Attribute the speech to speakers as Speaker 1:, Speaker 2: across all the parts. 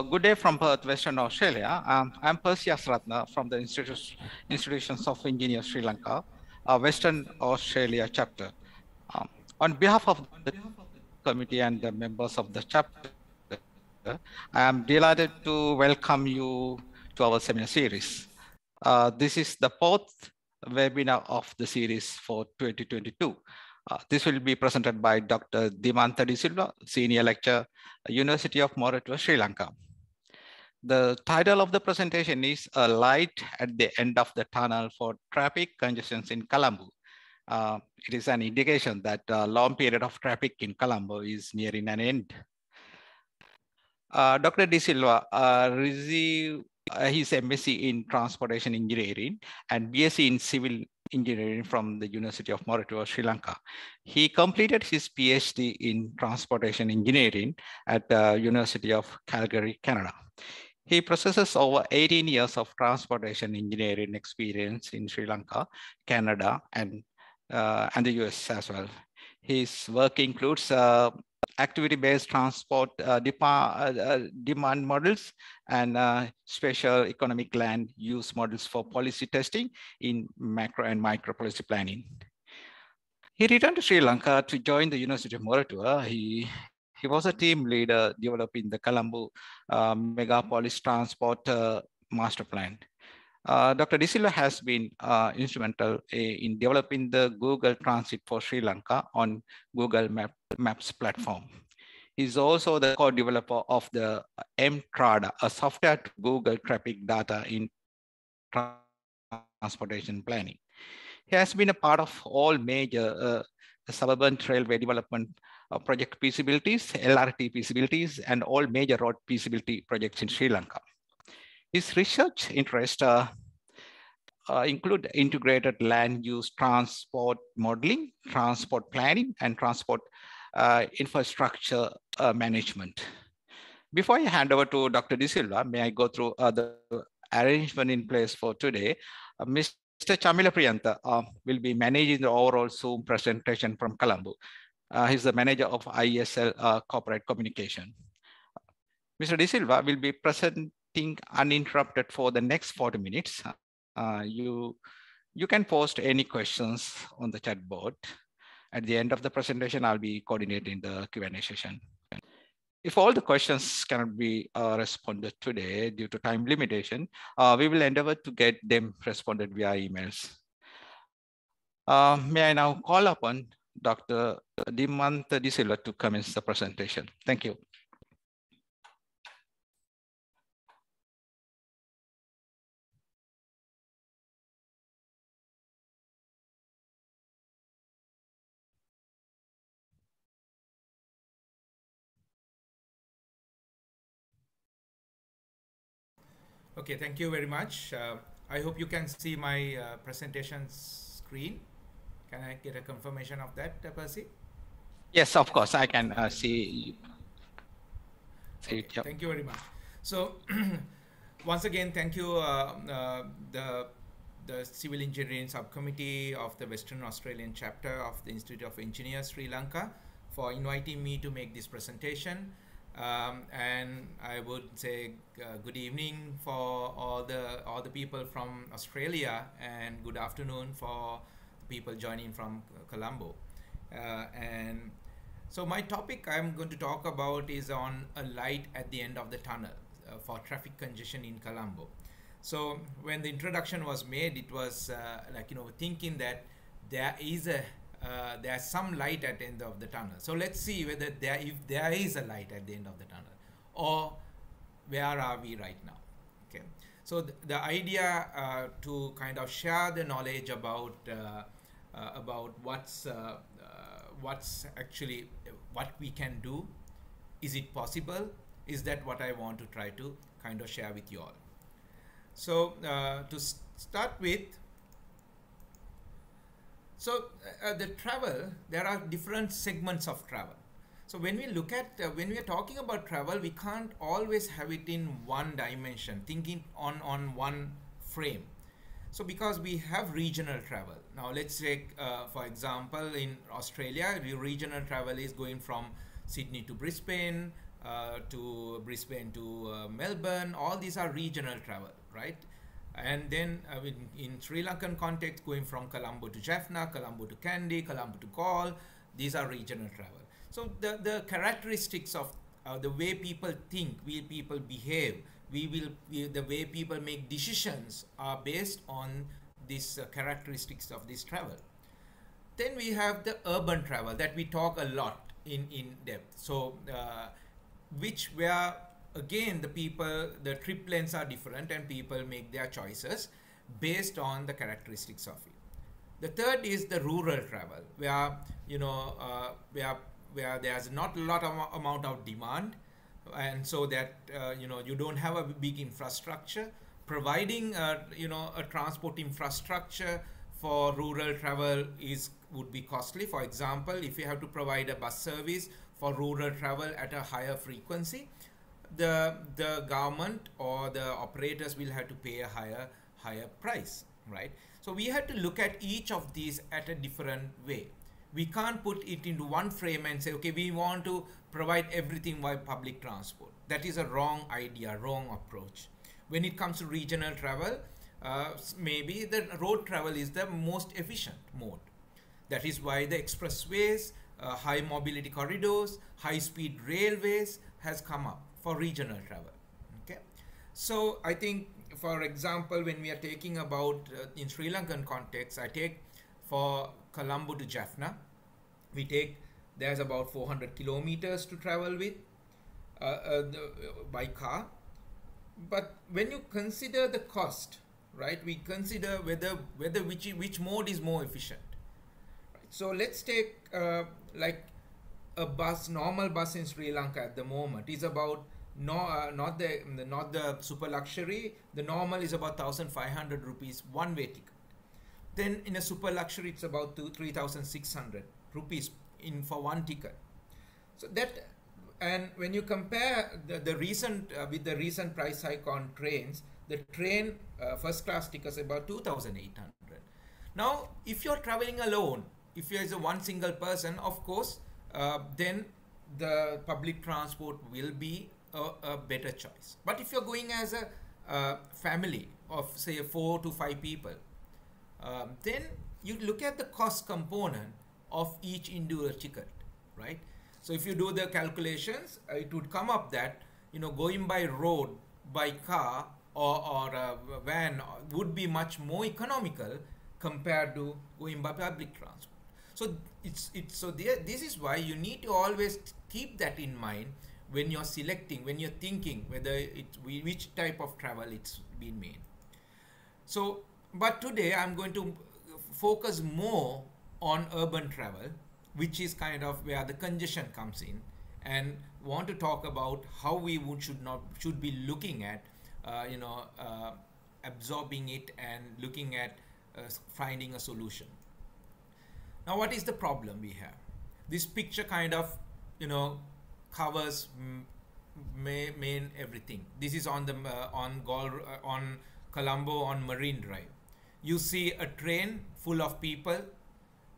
Speaker 1: good day from Perth, Western Australia. Um, I'm Percy Asratna from the Institu- Institutions of Engineers Sri Lanka, uh, Western Australia chapter. Um, on behalf of the committee and the members of the chapter, I am delighted to welcome you to our seminar series. Uh, this is the fourth webinar of the series for 2022. Uh, this will be presented by Dr. Dimantha De Silva, Senior Lecturer, University of Moratuwa, Sri Lanka. The title of the presentation is A Light at the End of the Tunnel for Traffic Congestions in Colombo. Uh, it is an indication that a long period of traffic in Colombo is nearing an end. Uh, Dr. De Silva uh, received uh, his MSc in Transportation Engineering and BSc in Civil Engineering from the University of Moratuwa, Sri Lanka. He completed his PhD in Transportation Engineering at the University of Calgary, Canada. He possesses over 18 years of transportation engineering experience in Sri Lanka, Canada, and, uh, and the US as well. His work includes uh, activity-based transport uh, demand models and uh, special economic land use models for policy testing in macro and micro policy planning. He returned to Sri Lanka to join the University of Moratuwa. He, he was a team leader developing the Colombo uh, megapolis transport uh, master plan. Uh, Dr. De Silva has been uh, instrumental in developing the Google Transit for Sri Lanka on Google Map, Maps platform. He's also the co-developer of the MTRADA, a software to Google traffic data in transportation planning. He has been a part of all major uh, suburban railway development uh, project feasibilities, LRT feasibilities, and all major road feasibility projects in Sri Lanka. His research interests uh, uh, include integrated land use transport modeling, transport planning, and transport uh, infrastructure uh, management. Before I hand over to Dr. De Silva, may I go through uh, the arrangement in place for today? Mr. Chamila Priyantha will be managing the overall Zoom presentation from Colombo. he's the manager of ISL corporate communication. Mr. De Silva will be presenting uninterrupted for the next 40 minutes. Uh, you, you can post any questions on the chat board. At the end of the presentation, I'll be coordinating the Q&A session. If all the questions cannot be uh, responded today due to time limitation, uh, we will endeavor to get them responded via emails. Uh, may I now call upon Dr. Dimantha De to commence the presentation. Thank you.
Speaker 2: Okay, thank you very much. Uh, I hope you can see my uh, presentation screen. Can I get a confirmation of that, uh, Percy?
Speaker 1: Yes, of course, I can uh, see.
Speaker 2: see okay, yep. Thank you very much. So, once again, thank you, uh, uh, the the Civil Engineering Subcommittee of the Western Australian chapter of the Institute of Engineers Sri Lanka for inviting me to make this presentation. Um, and I would say uh, good evening for all the all the people from Australia, and good afternoon for people joining from Colombo. Uh, and so my topic I'm going to talk about is on a light at the end of the tunnel uh, for traffic congestion in Colombo. So when the introduction was made, it was uh, like you know thinking that there is a uh, there's some light at the end of the tunnel. So let's see whether there, if there is a light at the end of the tunnel, or where are we right now? Okay. So th the idea uh, to kind of share the knowledge about uh, uh about what's uh, uh, what's actually what we can do. Is it possible? Is that what I want to try to kind of share with you all? So to start with, so uh, the travel, there are different segments of travel. So when we look at, uh, when we are talking about travel, we can't always have it in one dimension, thinking on, on one frame. So because we have regional travel. Now let's take, uh, for example, in Australia, regional travel is going from Sydney to Brisbane, uh, to Brisbane to uh, Melbourne. All these are regional travel, right? And then uh, in, in Sri Lankan context, going from Colombo to Jaffna, Colombo to Kandy, Colombo to Galle, these are regional travel. So the, the characteristics of uh, the way people think, we people behave, we will we, the way people make decisions are based on these uh, characteristics of this travel. Then we have the urban travel that we talk a lot in in depth. So uh, which where again the people the trip lengths are different and people make their choices based on the characteristics of it. The third is the rural travel where you know uh, where where there's not a lot of amount of demand. And so that uh, you know you don't have a big infrastructure. Providing uh, you know a transport infrastructure for rural travel is would be costly. For example if you have to provide a bus service for rural travel at a higher frequency the the government or the operators will have to pay a higher higher price right? So we have to look at each of these at a different way. We can't put it into one frame and say okay we want to provide everything by public transport. That is a wrong idea wrong approach. When it comes to regional travel uh, maybe the road travel is the most efficient mode. That is why the expressways uh, high mobility corridors high speed railways has come up for regional travel okay? So i think for example when we are taking about uh, in sri lankan context i take for colombo to jaffna we take there's about 400 kilometers to travel with uh, uh, by car. But when you consider the cost right we consider whether whether which which mode is more efficient. So let's take uh, like a bus normal bus in sri lanka at the moment is about no, uh, not the not the super luxury. The normal is about thousand five hundred rupees one way ticket. Then in a super luxury, it's about two three thousand six hundred rupees in for one ticket. So that and when you compare the, the recent uh, with the recent price hike on trains, the train uh, first class tickets about two thousand eight hundred. Now, if you're traveling alone, if you're a one single person, of course, then the public transport will be a, a better choice. But if you're going as a uh, family of say four to five people, um, then you look at the cost component of each individual ticket, right? So if you do the calculations, uh, it would come up that you know going by road, by car or, or a van would be much more economical compared to going by public transport. So it's it's so there, this is why you need to always keep that in mind when you're selecting, when you're thinking whether it which type of travel it's been made. So, but today I'm going to focus more on urban travel, which is kind of where the congestion comes in, and want to talk about how we would should not should be looking at, uh, you know, uh, absorbing it and looking at uh, finding a solution. Now, what is the problem we have? This picture kind of, you know, covers main, everything. This is on the uh, on Galle, uh, on Colombo on Marine Drive. You see a train full of people.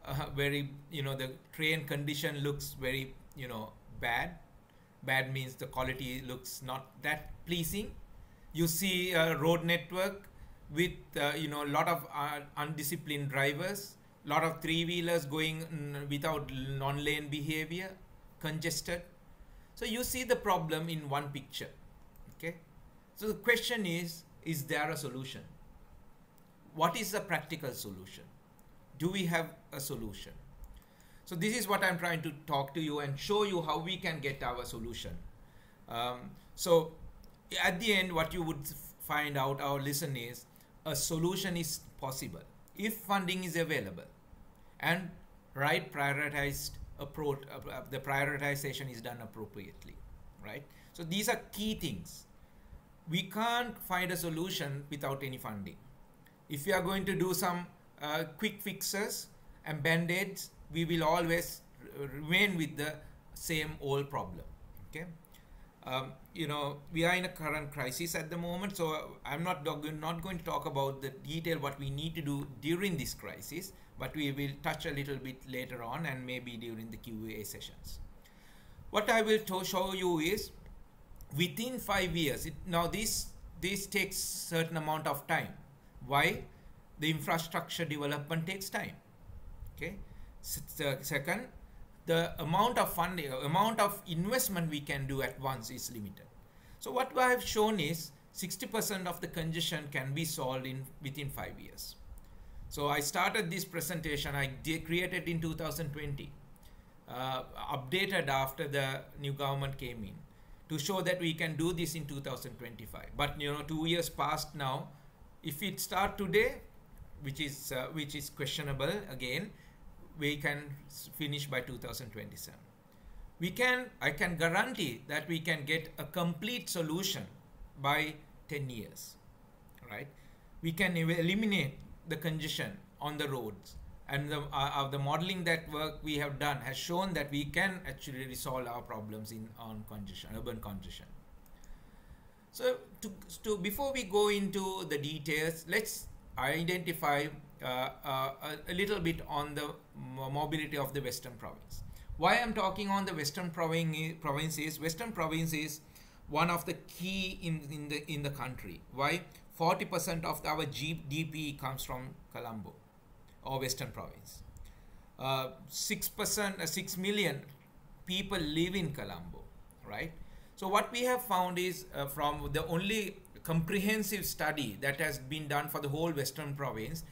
Speaker 2: Uh, very you know the train condition looks very you know bad. Bad means the quality looks not that pleasing. You see a road network with uh, you know a lot of uh, undisciplined drivers, lot of three wheelers going without non-lane behavior, congested so you see the problem in one picture. Okay. So the question is, is there a solution? What is the practical solution? Do we have a solution? So this is what I'm trying to talk to you and show you how we can get our solution. Um, so at the end, what you would find out, our listen is, a solution is possible if funding is available and right prioritized approach uh, uh, the prioritization is done appropriately right? So these are key things. We can't find a solution without any funding. If we are going to do some uh, quick fixes and band-aids we will always remain with the same old problem okay um, you know we are in a current crisis at the moment so i'm not not going to talk about the detail what we need to do during this crisis but we will touch a little bit later on and maybe during the QA sessions. What I will show you is within five years, it, now this, this takes certain amount of time. Why? The infrastructure development takes time. Okay. second, the amount of funding, amount of investment we can do at once is limited. So what I have shown is 60% of the congestion can be solved in within five years. So I started this presentation, I created in 2020, uh, updated after the new government came in to show that we can do this in 2025. But you know, two years passed now. If it start today, which is uh, which is questionable again, we can finish by 2027. We can, I can guarantee that we can get a complete solution by 10 years, right? We can eliminate the congestion on the roads and the, uh, the modeling that work we have done has shown that we can actually resolve our problems in on congestion, urban congestion. So to, to before we go into the details, let's identify uh, uh, a little bit on the mobility of the Western province. Why I'm talking on the Western province is Western province is one of the key in, in the in the country. Why? 40% of our GDP comes from Colombo or Western province. Uh, 6%, uh, 6 million people live in Colombo, right? So what we have found is uh, from the only comprehensive study that has been done for the whole Western province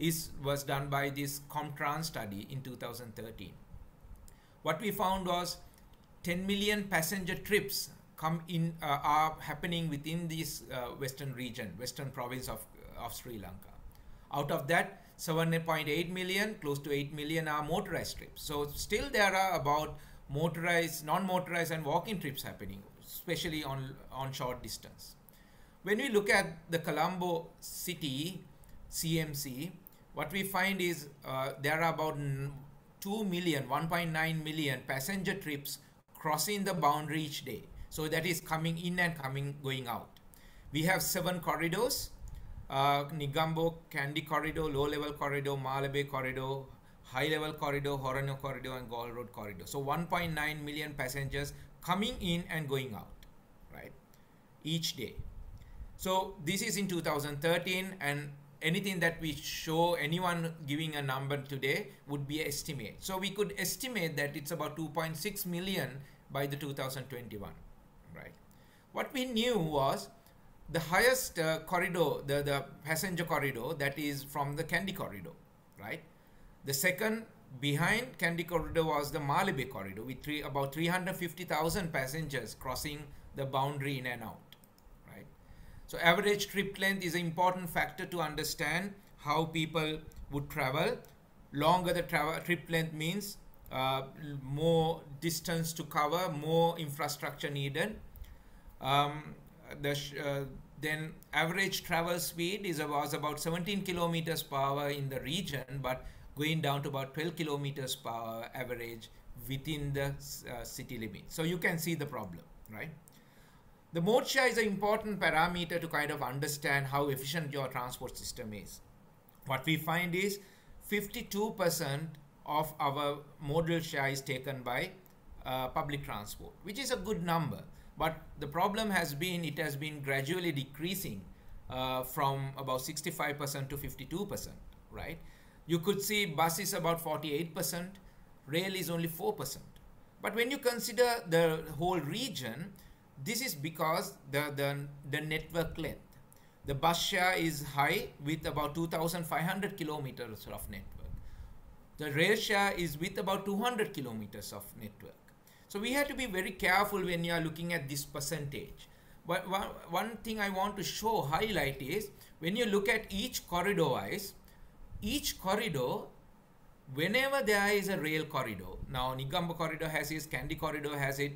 Speaker 2: is was done by this Comtrans study in 2013. What we found was 10 million passenger trips come in uh, are happening within this uh, western region, western province of, of Sri Lanka. Out of that, 7.8 million, close to 8 million are motorized trips. So still there are about motorized, non-motorized and walking trips happening, especially on, on short distance. When we look at the Colombo city, CMC, what we find is uh, there are about 2 million, 1.9 million passenger trips crossing the boundary each day. So that is coming in and coming, going out. We have seven corridors, uh, Negombo, Kandy corridor, low level corridor, Malabe corridor, high level corridor, Horana corridor and Galle Road corridor. So 1.9 million passengers coming in and going out, right, each day. So this is in 2013 and anything that we show anyone giving a number today would be estimate. So we could estimate that it's about 2.6 million by the 2021, right? What we knew was the highest uh, corridor, the, the passenger corridor that is from the Kandy corridor, right? The second behind Kandy corridor was the Malabe corridor with three, about 350,000 passengers crossing the boundary in and out. So average trip length is an important factor to understand how people would travel. Longer the travel trip length means uh, more distance to cover, more infrastructure needed. Um, the uh, then average travel speed is was about 17 kilometers per hour in the region, but going down to about 12 kilometers per hour average within the uh, city limit. So you can see the problem, right? The mode share is an important parameter to kind of understand how efficient your transport system is. What we find is 52% of our modal share is taken by uh, public transport, which is a good number. But the problem has been it has been gradually decreasing uh, from about 65% to 52%, right? You could see bus is about 48%, rail is only 4%. But when you consider the whole region, this is because the, the, the network length. The bus share is high with about 2,500 kilometers of network. The rail share is with about 200 kilometers of network. So we have to be very careful when you are looking at this percentage. But one, one thing I want to show, highlight is when you look at each corridor wise, each corridor, whenever there is a rail corridor, now Negombo corridor has it, Kandy corridor has it,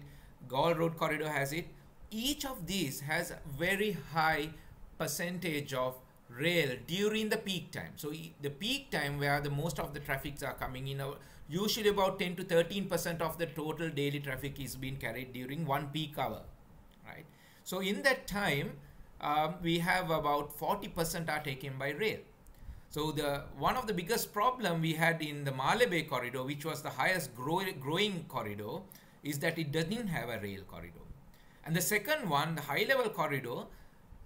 Speaker 2: Galle Road corridor has it. Each of these has a very high percentage of rail during the peak time. So the peak time where the most of the traffics are coming in, usually about 10 to 13 percent of the total daily traffic is being carried during one peak hour, right? So in that time, um, we have about 40 percent are taken by rail. So the one of the biggest problem we had in the Malabe corridor, which was the highest grow, growing corridor, is that it doesn't have a rail corridor. And the second one, the high level corridor,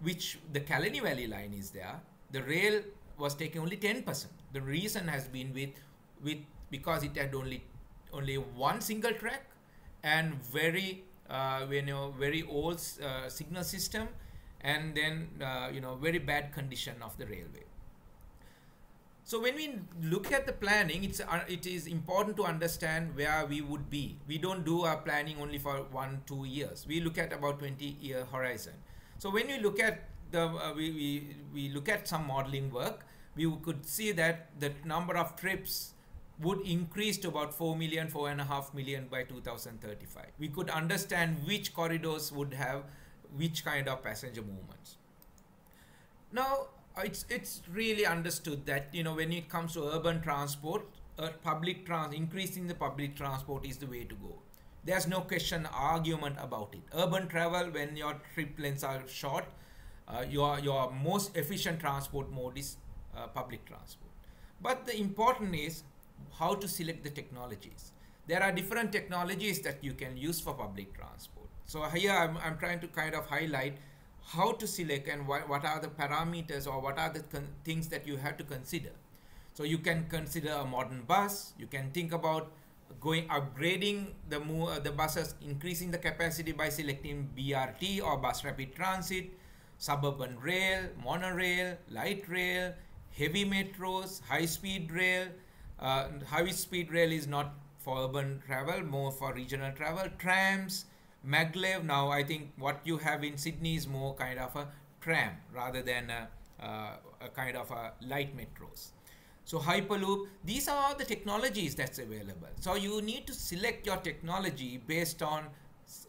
Speaker 2: which the Kelani Valley line is there, the rail was taking only 10%. The reason has been with, with because it had only only one single track and very uh, you know very old uh, signal system and then uh, you know very bad condition of the railway so when we look at the planning it's uh, it is important to understand where we would be we don't do our planning only for one two years we look at about 20 year horizon so when we look at the uh, we, we we look at some modeling work we could see that the number of trips would increase to about 4 million, 4.5 million by 2035. We could understand which corridors would have which kind of passenger movements. Now, it's, it's really understood that, you know, when it comes to urban transport, uh, public trans increasing the public transport is the way to go. There's no question, argument about it. Urban travel, when your trip lengths are short, uh, your, your most efficient transport mode is uh, public transport. But the important is how to select the technologies. There are different technologies that you can use for public transport. So here I'm, I'm trying to kind of highlight how to select and what, what are the parameters or what are the things that you have to consider. So you can consider a modern bus, you can think about going upgrading the uh, the buses increasing the capacity by selecting BRT or bus rapid transit suburban rail monorail light rail heavy metros high speed rail uh, high speed rail is not for urban travel, more for regional travel. Trams, maglev. Now I think what you have in Sydney is more kind of a tram rather than a, uh, a kind of a light metros. So Hyperloop, these are the technologies that's available. So you need to select your technology based on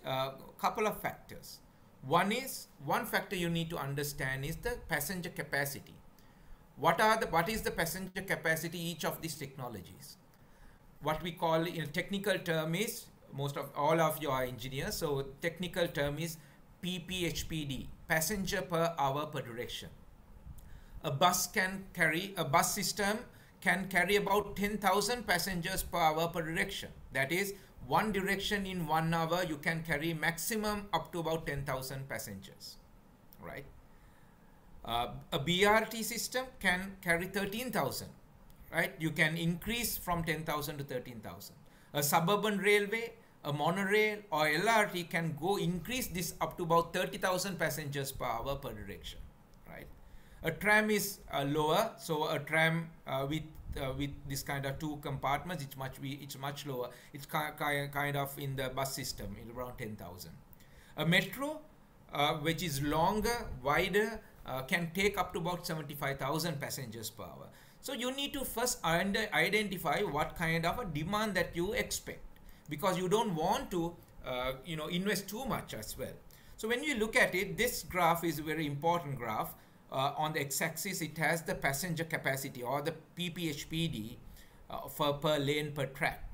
Speaker 2: a uh, couple of factors. One is, one factor you need to understand is the passenger capacity what are the what is the passenger capacity each of these technologies what we call in technical term is most of all of you are engineers so technical term is pphpd passenger per hour per direction a bus can carry a bus system can carry about 10000 passengers per hour per direction that is one direction in one hour you can carry maximum up to about 10000 passengers right uh, a BRT system can carry 13,000, right? You can increase from 10,000 to 13,000. A suburban railway, a monorail or LRT can go increase this up to about 30,000 passengers per hour per direction, right? A tram is uh, lower, so a tram uh, with uh, with this kind of two compartments, it's much it's much lower. It's ki kind of in the bus system, around 10,000. A metro, uh, which is longer, wider, uh, can take up to about 75,000 passengers per hour. So you need to first identify what kind of a demand that you expect because you don't want to uh, you know invest too much as well. So when you look at it, this graph is a very important graph. Uh, on the x-axis, it has the passenger capacity or the PPHPD uh, for per lane per track.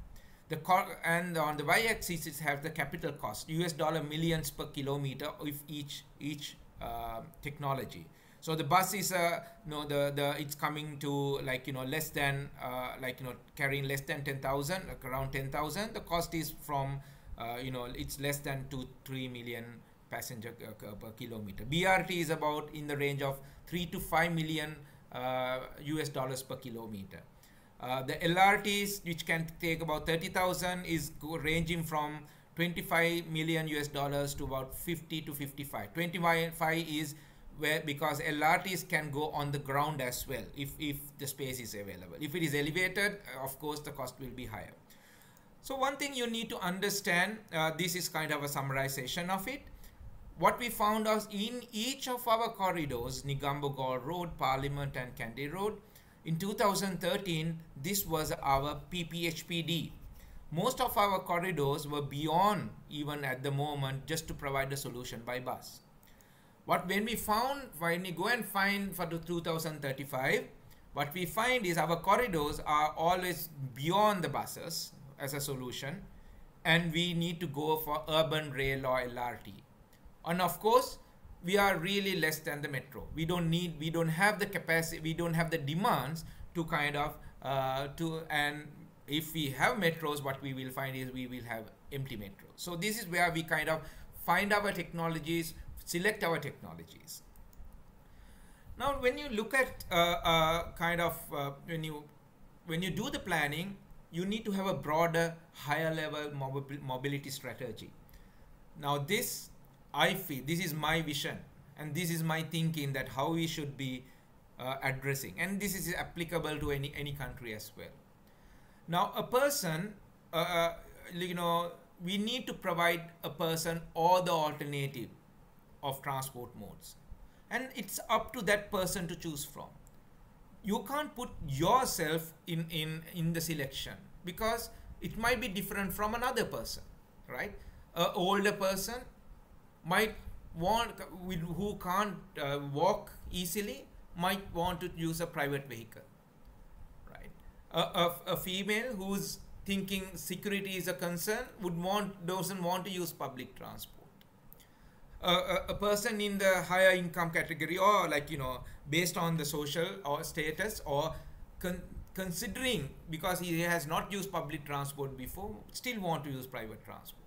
Speaker 2: The and on the y-axis, it has the capital cost, US dollar millions per kilometer if each each uh, technology. So the bus is uh, you know the the it's coming to like you know less than uh, like you know carrying less than ten thousand like around ten thousand. The cost is from uh, you know it's less than two three million passenger per kilometer. BRT is about in the range of three to five million US uh, dollars per kilometer. Uh, the LRTs, which can take about 30,000, is ranging from 25 million US dollars to about 50 to 55. 25 is where because LRTs can go on the ground as well if, if the space is available. If it is elevated, uh, of course, the cost will be higher. So one thing you need to understand, uh, this is kind of a summarization of it. What we found was in each of our corridors, Negombo Galle Road, Parliament and Kandy Road, in 2013, this was our PPHPD, most of our corridors were beyond even at the moment just to provide a solution by bus. What when we found, when we go and find for the 2035, what we find is our corridors are always beyond the buses as a solution and we need to go for urban rail or LRT. And of course, we are really less than the metro. We don't need, we don't have the capacity, we don't have the demands to kind of, uh, to, and if we have metros, what we will find is we will have empty metro. So this is where we kind of find our technologies, select our technologies. Now, when you look at uh, uh, kind of uh, when you when you do the planning, you need to have a broader, higher level mobility strategy. Now, this I feel this is my vision, and this is my thinking that how we should be uh, addressing, and this is applicable to any any country as well. Now, a person, uh, uh, you know, we need to provide a person all the alternative of transport modes. And it's up to that person to choose from. You can't put yourself in in in the selection because it might be different from another person right? A older person might want who can't uh, walk easily might want to use a private vehicle right? A, a, a female who's thinking security is a concern would want doesn't want to use public transport a, a, person in the higher income category or like you know based on the social or status or con- considering because he has not used public transport before still want to use private transport.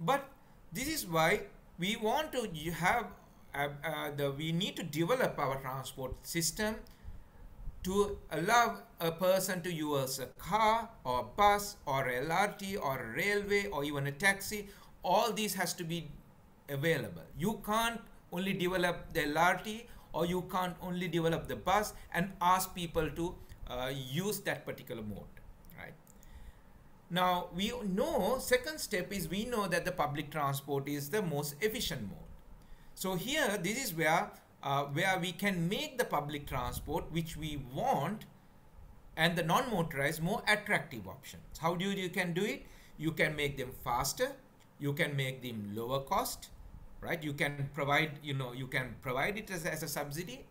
Speaker 2: But this is why we want to have uh, uh, the we need to develop our transport system to allow a person to use a car or bus or LRT or railway or even a taxi. All these has to be available. You can't only develop the LRT or you can't only develop the bus and ask people to uh, use that particular mode, right? Now we know second step is we know that the public transport is the most efficient mode. So here this is where uh, where we can make the public transport which we want and the non-motorized more attractive options. How do you, you can do it? You can make them faster, you can make them lower cost, right? You can provide, you know, you can provide it as, as a subsidy.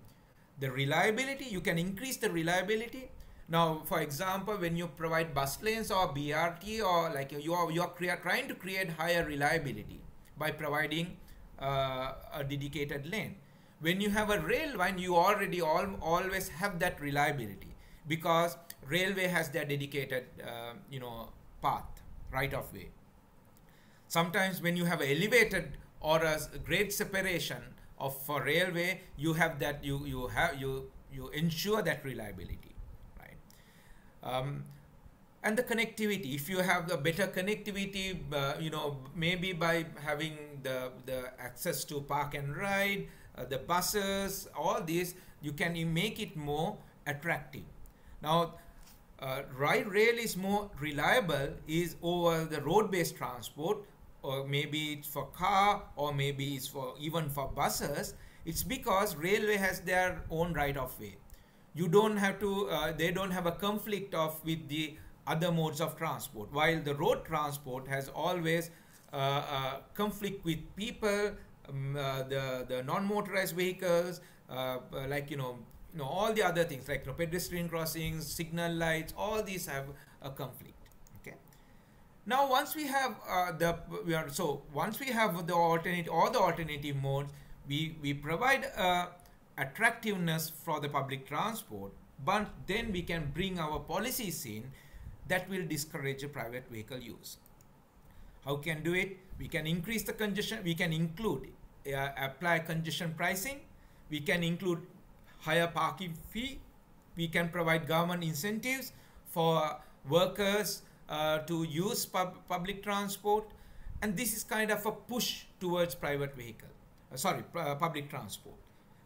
Speaker 2: The reliability, you can increase the reliability. Now, for example, when you provide bus lanes or BRT or like you are, you are trying to create higher reliability by providing uh, a dedicated lane. When you have a rail line, you already all, always have that reliability because railway has their dedicated, uh, you know, path, right of way. Sometimes when you have elevated or a grade separation of for railway, you have that you you have you you ensure that reliability, right? Um, and the connectivity. If you have the better connectivity, uh, you know maybe by having the the access to park and ride, uh, the buses, all these, you can make it more attractive. Now, uh, rail is more reliable is over the road-based transport or maybe it's for car or maybe it's for even for buses it's because railway has their own right of way. You don't have to uh, they don't have a conflict of with the other modes of transport. While the road transport has always uh, uh, conflict with people um, uh, the the non-motorized vehicles uh, uh, like you know you know all the other things like you know, pedestrian crossings signal lights all these have a conflict now, once we have uh, the we are, so once we have the alternate all the alternative modes, we we provide uh, attractiveness for the public transport, but then we can bring our policies in that will discourage private vehicle use. How can do it? We can increase the congestion. We can include uh, apply congestion pricing. We can include higher parking fee. We can provide government incentives for workers uh, to use pub public transport and this is kind of a push towards private vehicle. Uh, sorry uh, public transport.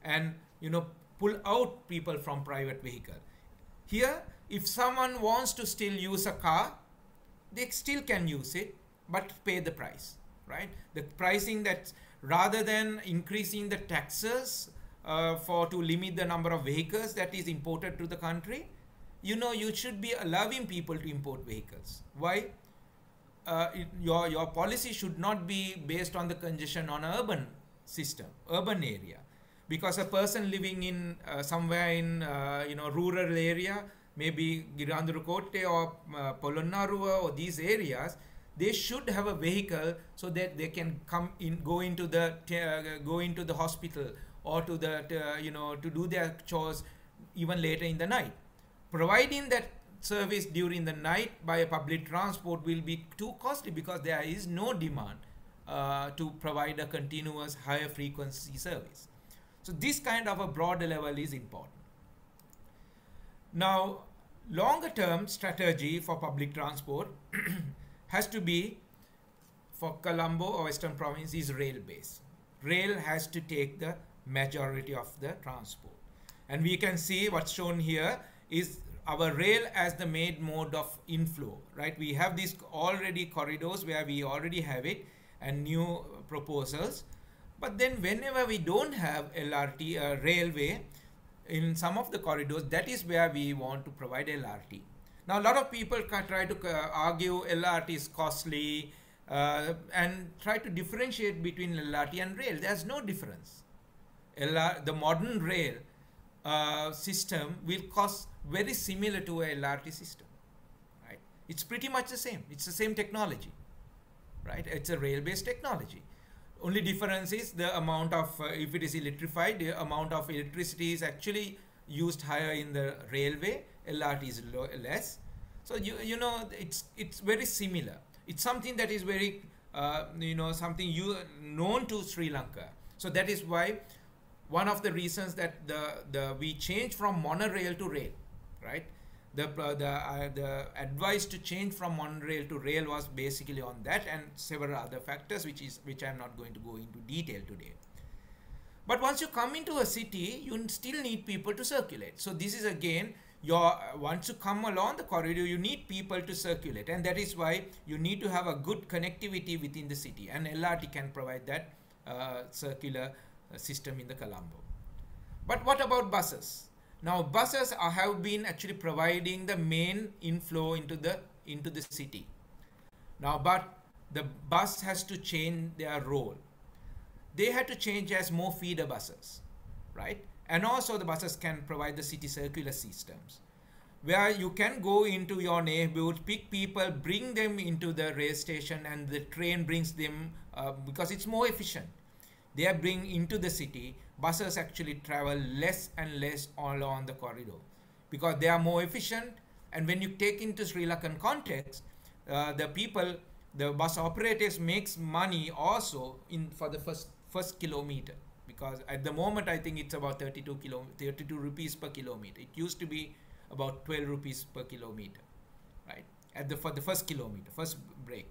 Speaker 2: And you know pull out people from private vehicle. Here if someone wants to still use a car they still can use it but pay the price right? The pricing that rather than increasing the taxes uh, for to limit the number of vehicles that is imported to the country you know you should be allowing people to import vehicles. Why? Uh, your your policy should not be based on the congestion on an urban system urban area. Because a person living in uh, somewhere in uh, you know rural area maybe Girandurukote or uh, Polonnaruwa or these areas they should have a vehicle so that they can come in go into the uh, go into the hospital or to the uh, you know to do their chores even later in the night providing that service during the night by a public transport will be too costly because there is no demand uh, to provide a continuous higher frequency service. So this kind of a broader level is important. Now, longer term strategy for public transport has to be for Colombo or Western Province is rail based. Rail has to take the majority of the transport. And we can see what's shown here is our rail as the main mode of inflow, right? We have these already corridors where we already have it and new proposals. But then whenever we don't have LRT uh, railway in some of the corridors, that is where we want to provide LRT. Now, a lot of people can try to argue LRT is costly uh, and try to differentiate between LRT and rail. There's no difference. LR, the modern rail uh, system will cost very similar to a LRT system, right? It's pretty much the same. It's the same technology, right? It's a rail-based technology. Only difference is the amount of, uh, if it is electrified, the amount of electricity is actually used higher in the railway. LRT is low, less. So you you know it's it's very similar. It's something that is very uh, you know something you known to Sri Lanka. So that is why one of the reasons that the the we changed from monorail to rail, right? The uh, the uh, the advice to change from monorail to rail was basically on that and several other factors, which is which I'm not going to go into detail today. But once you come into a city, you still need people to circulate. So this is again your uh, once you come along the corridor you need people to circulate and that is why you need to have a good connectivity within the city and LRT can provide that uh, circular system in the Colombo. But what about buses? Now buses are, have been actually providing the main inflow into the into the city. Now but the bus has to change their role. They had to change as more feeder buses, right? And also the buses can provide the city circular systems where you can go into your neighborhood, pick people, bring them into the rail station and the train brings them uh, because it's more efficient. They are bringing into the city, buses actually travel less and less all along the corridor because they are more efficient. And when you take into Sri Lankan context, uh, the people, the bus operators makes money also in for the first first kilometer because at the moment I think it's about 32 kilo 32 rupees per kilometer. It used to be about 12 rupees per kilometer, right? At the for the first kilometer, first break.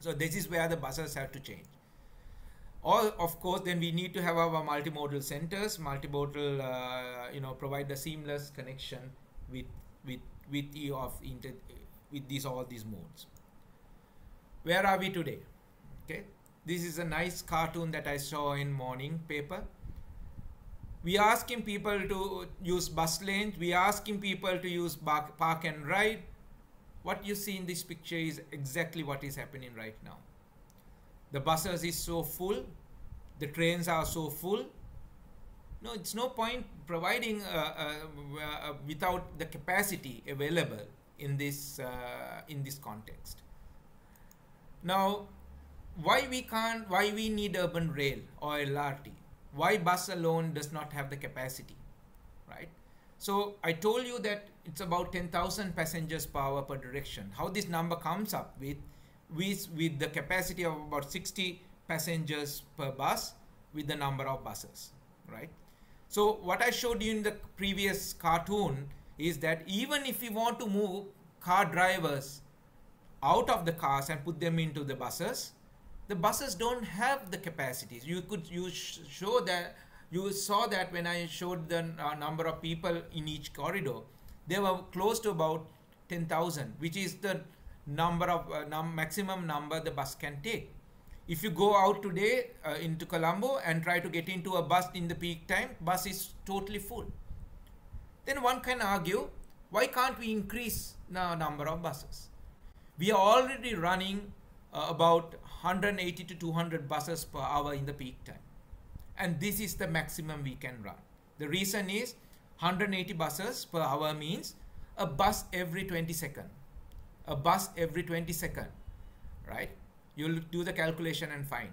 Speaker 2: So this is where the buses have to change. Or of course, then we need to have our multimodal centers. Multimodal, uh, you know, provide the seamless connection with with with you of inter with these all these modes. Where are we today? Okay, this is a nice cartoon that I saw in morning paper. We are asking people to use bus lanes. We are asking people to use park and ride. What you see in this picture is exactly what is happening right now. The buses is so full. The trains are so full. No, it's no point providing uh, uh, uh, without the capacity available in this uh, in this context. Now, why we can't? Why we need urban rail or LRT? Why bus alone does not have the capacity, right? So I told you that it's about 10,000 passengers per hour per direction. How this number comes up with, with, with the capacity of about 60 passengers per bus with the number of buses, right? So what I showed you in the previous cartoon is that even if we want to move car drivers out of the cars and put them into the buses, the buses don't have the capacities. You could you sh show that you saw that when I showed the uh, number of people in each corridor, they were close to about 10,000, which is the number of uh, num maximum number the bus can take. If you go out today uh, into Colombo and try to get into a bus in the peak time, bus is totally full. Then one can argue, why can't we increase the number of buses? We are already running uh, about 180 to 200 buses per hour in the peak time. And this is the maximum we can run. The reason is 180 buses per hour means a bus every 20 second. A bus every 20 second, right? You'll do the calculation and find.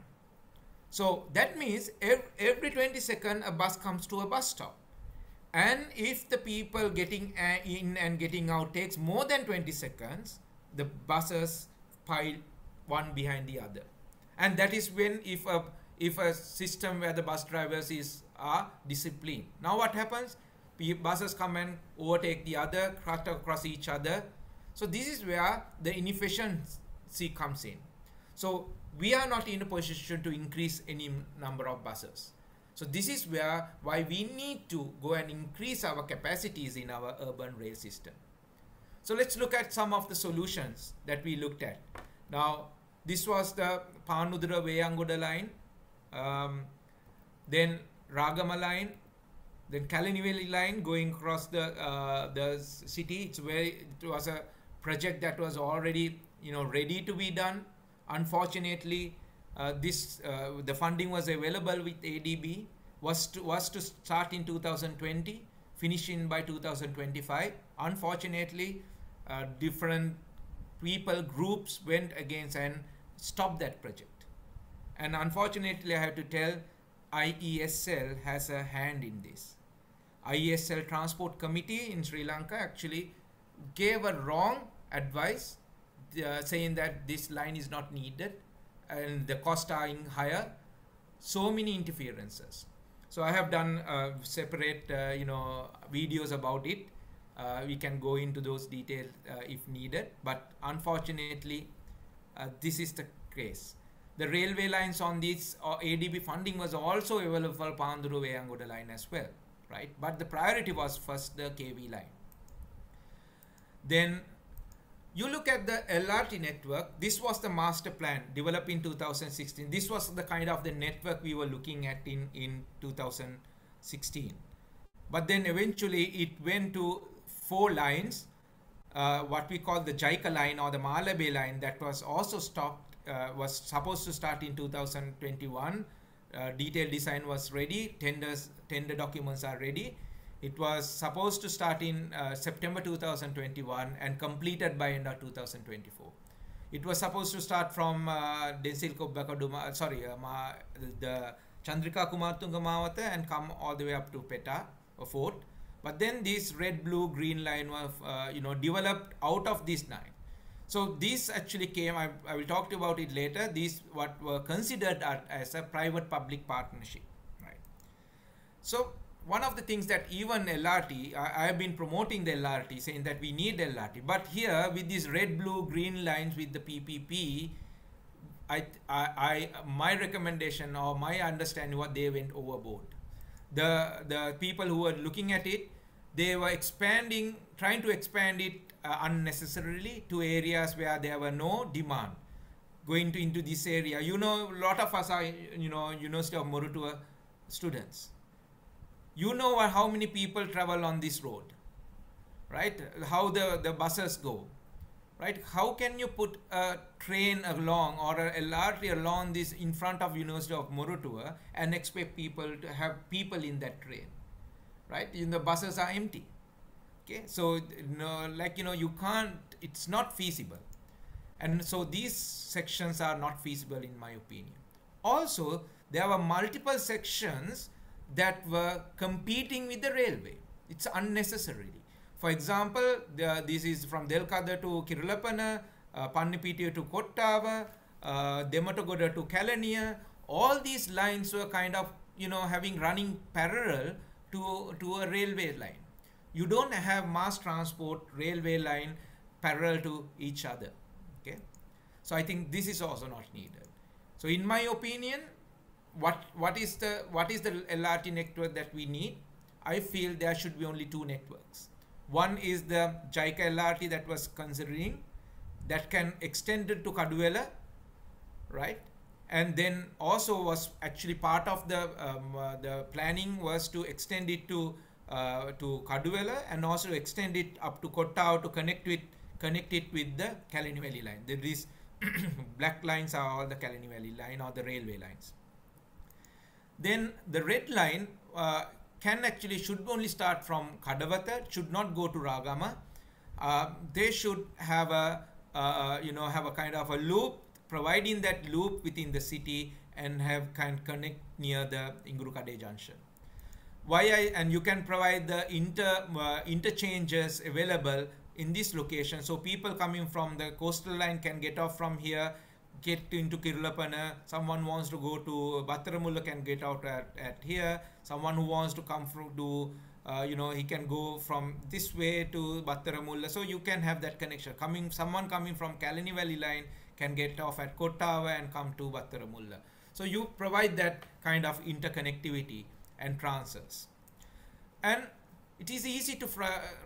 Speaker 2: So that means every 20 second a bus comes to a bus stop. and if the people getting uh, in and getting out takes more than 20 seconds, the buses pile one behind the other. And that is when if a if a system where the bus drivers is are disciplined. Now what happens? Buses come and overtake the other, cut across each other. So this is where the inefficiency comes in. So we are not in a position to increase any number of buses. So this is where why we need to go and increase our capacities in our urban rail system. So let's look at some of the solutions that we looked at. Now, this was the Panadura Veyangoda line, um, then Ragama line, then Kelani Valley line going across the uh, the city. It's very it was a project that was already you know ready to be done. Unfortunately, uh, this uh, the funding was available with ADB was to, was to start in 2020, finish in by 2025. Unfortunately, uh, different people groups went against and stopped that project. And unfortunately, I have to tell IESL has a hand in this. IESL Transport Committee in Sri Lanka actually gave a wrong advice uh, saying that this line is not needed and the costs are higher. So many interferences. So I have done uh, separate, uh, you know, videos about it. Uh, we can go into those details uh, if needed, but unfortunately, uh, this is the case. The railway lines on this ADB funding was also available for Panadura line as well, right? But the priority was first the KV line. Then you look at the LRT network. This was the master plan developed in 2016. This was the kind of the network we were looking at in, in 2016. But then eventually it went to four lines, uh, what we call the JICA line or the Malabe line that was also stopped, uh, was supposed to start in 2021. Uh, detailed design was ready, tenders, tender documents are ready. It was supposed to start in uh, September 2021 and completed by end of 2024. It was supposed to start from uh, Dencil Kobbekaduwa, sorry, uh, the Chandrika Kumaratunga Mawata and come all the way up to Pettah, or fort. But then this red, blue, green line was, uh, you know, developed out of this line. So this actually came, I, I will talk about it later, these what were considered as a private-public partnership, right? So one of the things that even LRT, I, I, have been promoting the LRT, saying that we need LRT. But here with these red, blue, green lines with the PPP, I, I, I my recommendation or my understanding what they went overboard. The the people who were looking at it they were expanding, trying to expand it uh, unnecessarily to areas where there were no demand. Going to into this area, you know, a lot of us are, you know, University of Moratuwa students. You know how many people travel on this road, right? How the, the buses go, right? How can you put a train along or a LRT along this in front of University of Moratuwa and expect people to have people in that train? right? in the buses are empty. Okay, so know, like you know, you can't. It's not feasible, and so these sections are not feasible in my opinion. Also, there were multiple sections that were competing with the railway. It's unnecessarily. For example, the, this is from Delkanda to Kirulapana, uh, Pannipitiya to Kottawa, uh, Dematagoda to Kelaniya. All these lines were kind of you know having running parallel to, to a railway line. You don't have mass transport railway line parallel to each other. Okay, so I think this is also not needed. So in my opinion, what what is the what is the LRT network that we need? I feel there should be only two networks. One is the JICA LRT that was considering that can extend it to Kaduwela, right? and then also was actually part of the um, uh, the planning was to extend it to uh, to Kaduwela and also extend it up to Kottawa to connect with connect it with the Kelani Valley line. These black lines are all the Kelani Valley line or the railway lines. Then the red line uh, can actually should only start from Kadawatha, should not go to Ragama. Uh, they should have a uh, you know have a kind of a loop providing that loop within the city and have can connect near the Ingurukade junction. why I, and you can provide the inter uh, interchanges available in this location so people coming from the coastal line can get off from here get into Kirulapana someone wants to go to Battaramulla can get out at, at here. Someone who wants to come from to uh, you know he can go from this way to Battaramulla so you can have that connection. Coming someone coming from Kelani Valley line can get off at Kottawa and come to Battaramulla so you provide that kind of interconnectivity and transfers and it is easy to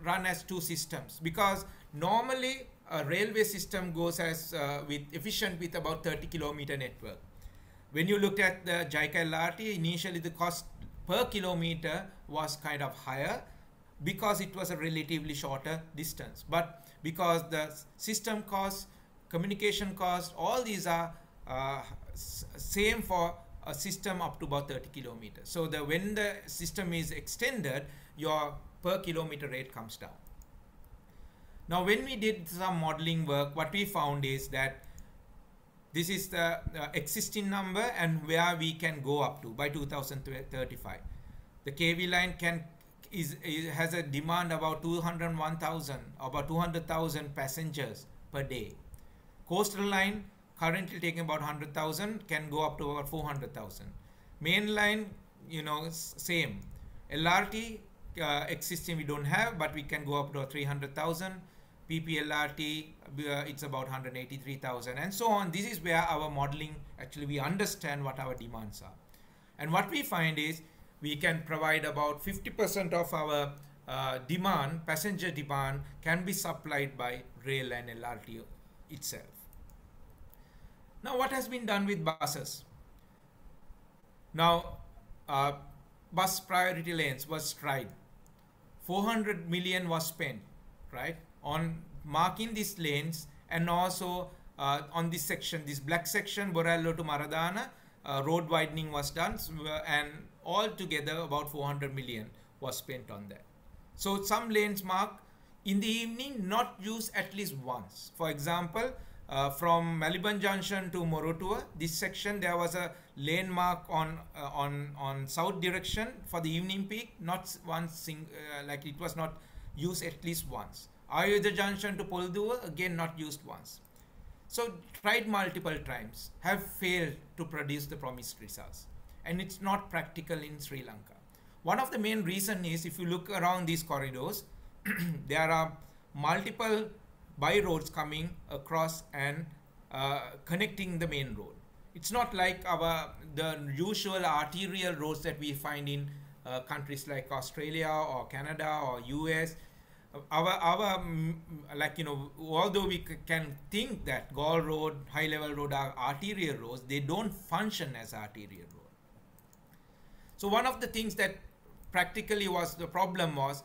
Speaker 2: run as two systems because normally a railway system goes as uh, with efficient with about 30 kilometer network. When you looked at the JICA LRT, initially the cost per kilometer was kind of higher because it was a relatively shorter distance. But because the system cost, communication cost, all these are uh, same for a system up to about 30 kilometers. So the when the system is extended, your per kilometer rate comes down. Now when we did some modeling work, what we found is that this is the uh, existing number and where we can go up to by 2035. The KV line can is, is has a demand about 201,000, about 200,000 passengers per day. Coastal line currently taking about 100,000 can go up to about 400,000. Main line, you know, same. LRT uh, existing we don't have, but we can go up to 300,000. PPLRT, uh, it's about 183,000 and so on. This is where our modeling, actually we understand what our demands are. And what we find is we can provide about 50% of our uh, demand, passenger demand can be supplied by rail and LRT itself. Now what has been done with buses? Now uh, bus priority lanes was tried 400 million was spent, right, on marking these lanes and also uh, on this section, this black section, Borella to Maradana, uh, road widening was done uh, and altogether about 400 million was spent on that. So some lanes mark in the evening not used at least once. For example, uh, from Maliban Junction to Moratuwa, this section there was a lane mark on uh, on on south direction for the evening peak, not once uh, like it was not used at least once. Ayodhya Junction to Polduwa again not used once. So tried multiple times, have failed to produce the promised results, and it's not practical in Sri Lanka. One of the main reason is if you look around these corridors, there are multiple by roads coming across and uh, connecting the main road. It's not like our the usual arterial roads that we find in uh, countries like Australia or Canada or US. Our our mm, like you know although we can think that Galle Road, High Level Road are arterial roads, they don't function as arterial road. So one of the things that practically was the problem was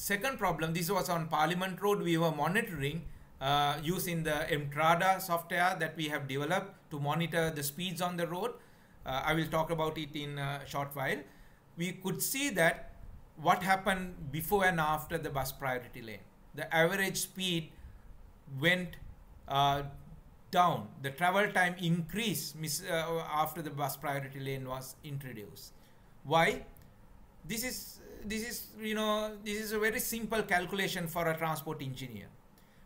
Speaker 2: Second problem, this was on Parliament Road, we were monitoring uh, using the Emtrada software that we have developed to monitor the speeds on the road. Uh, I will talk about it in a short while. We could see that what happened before and after the bus priority lane. The average speed went uh, down. The travel time increased uh, after the bus priority lane was introduced. Why? This is this is you know this is a very simple calculation for a transport engineer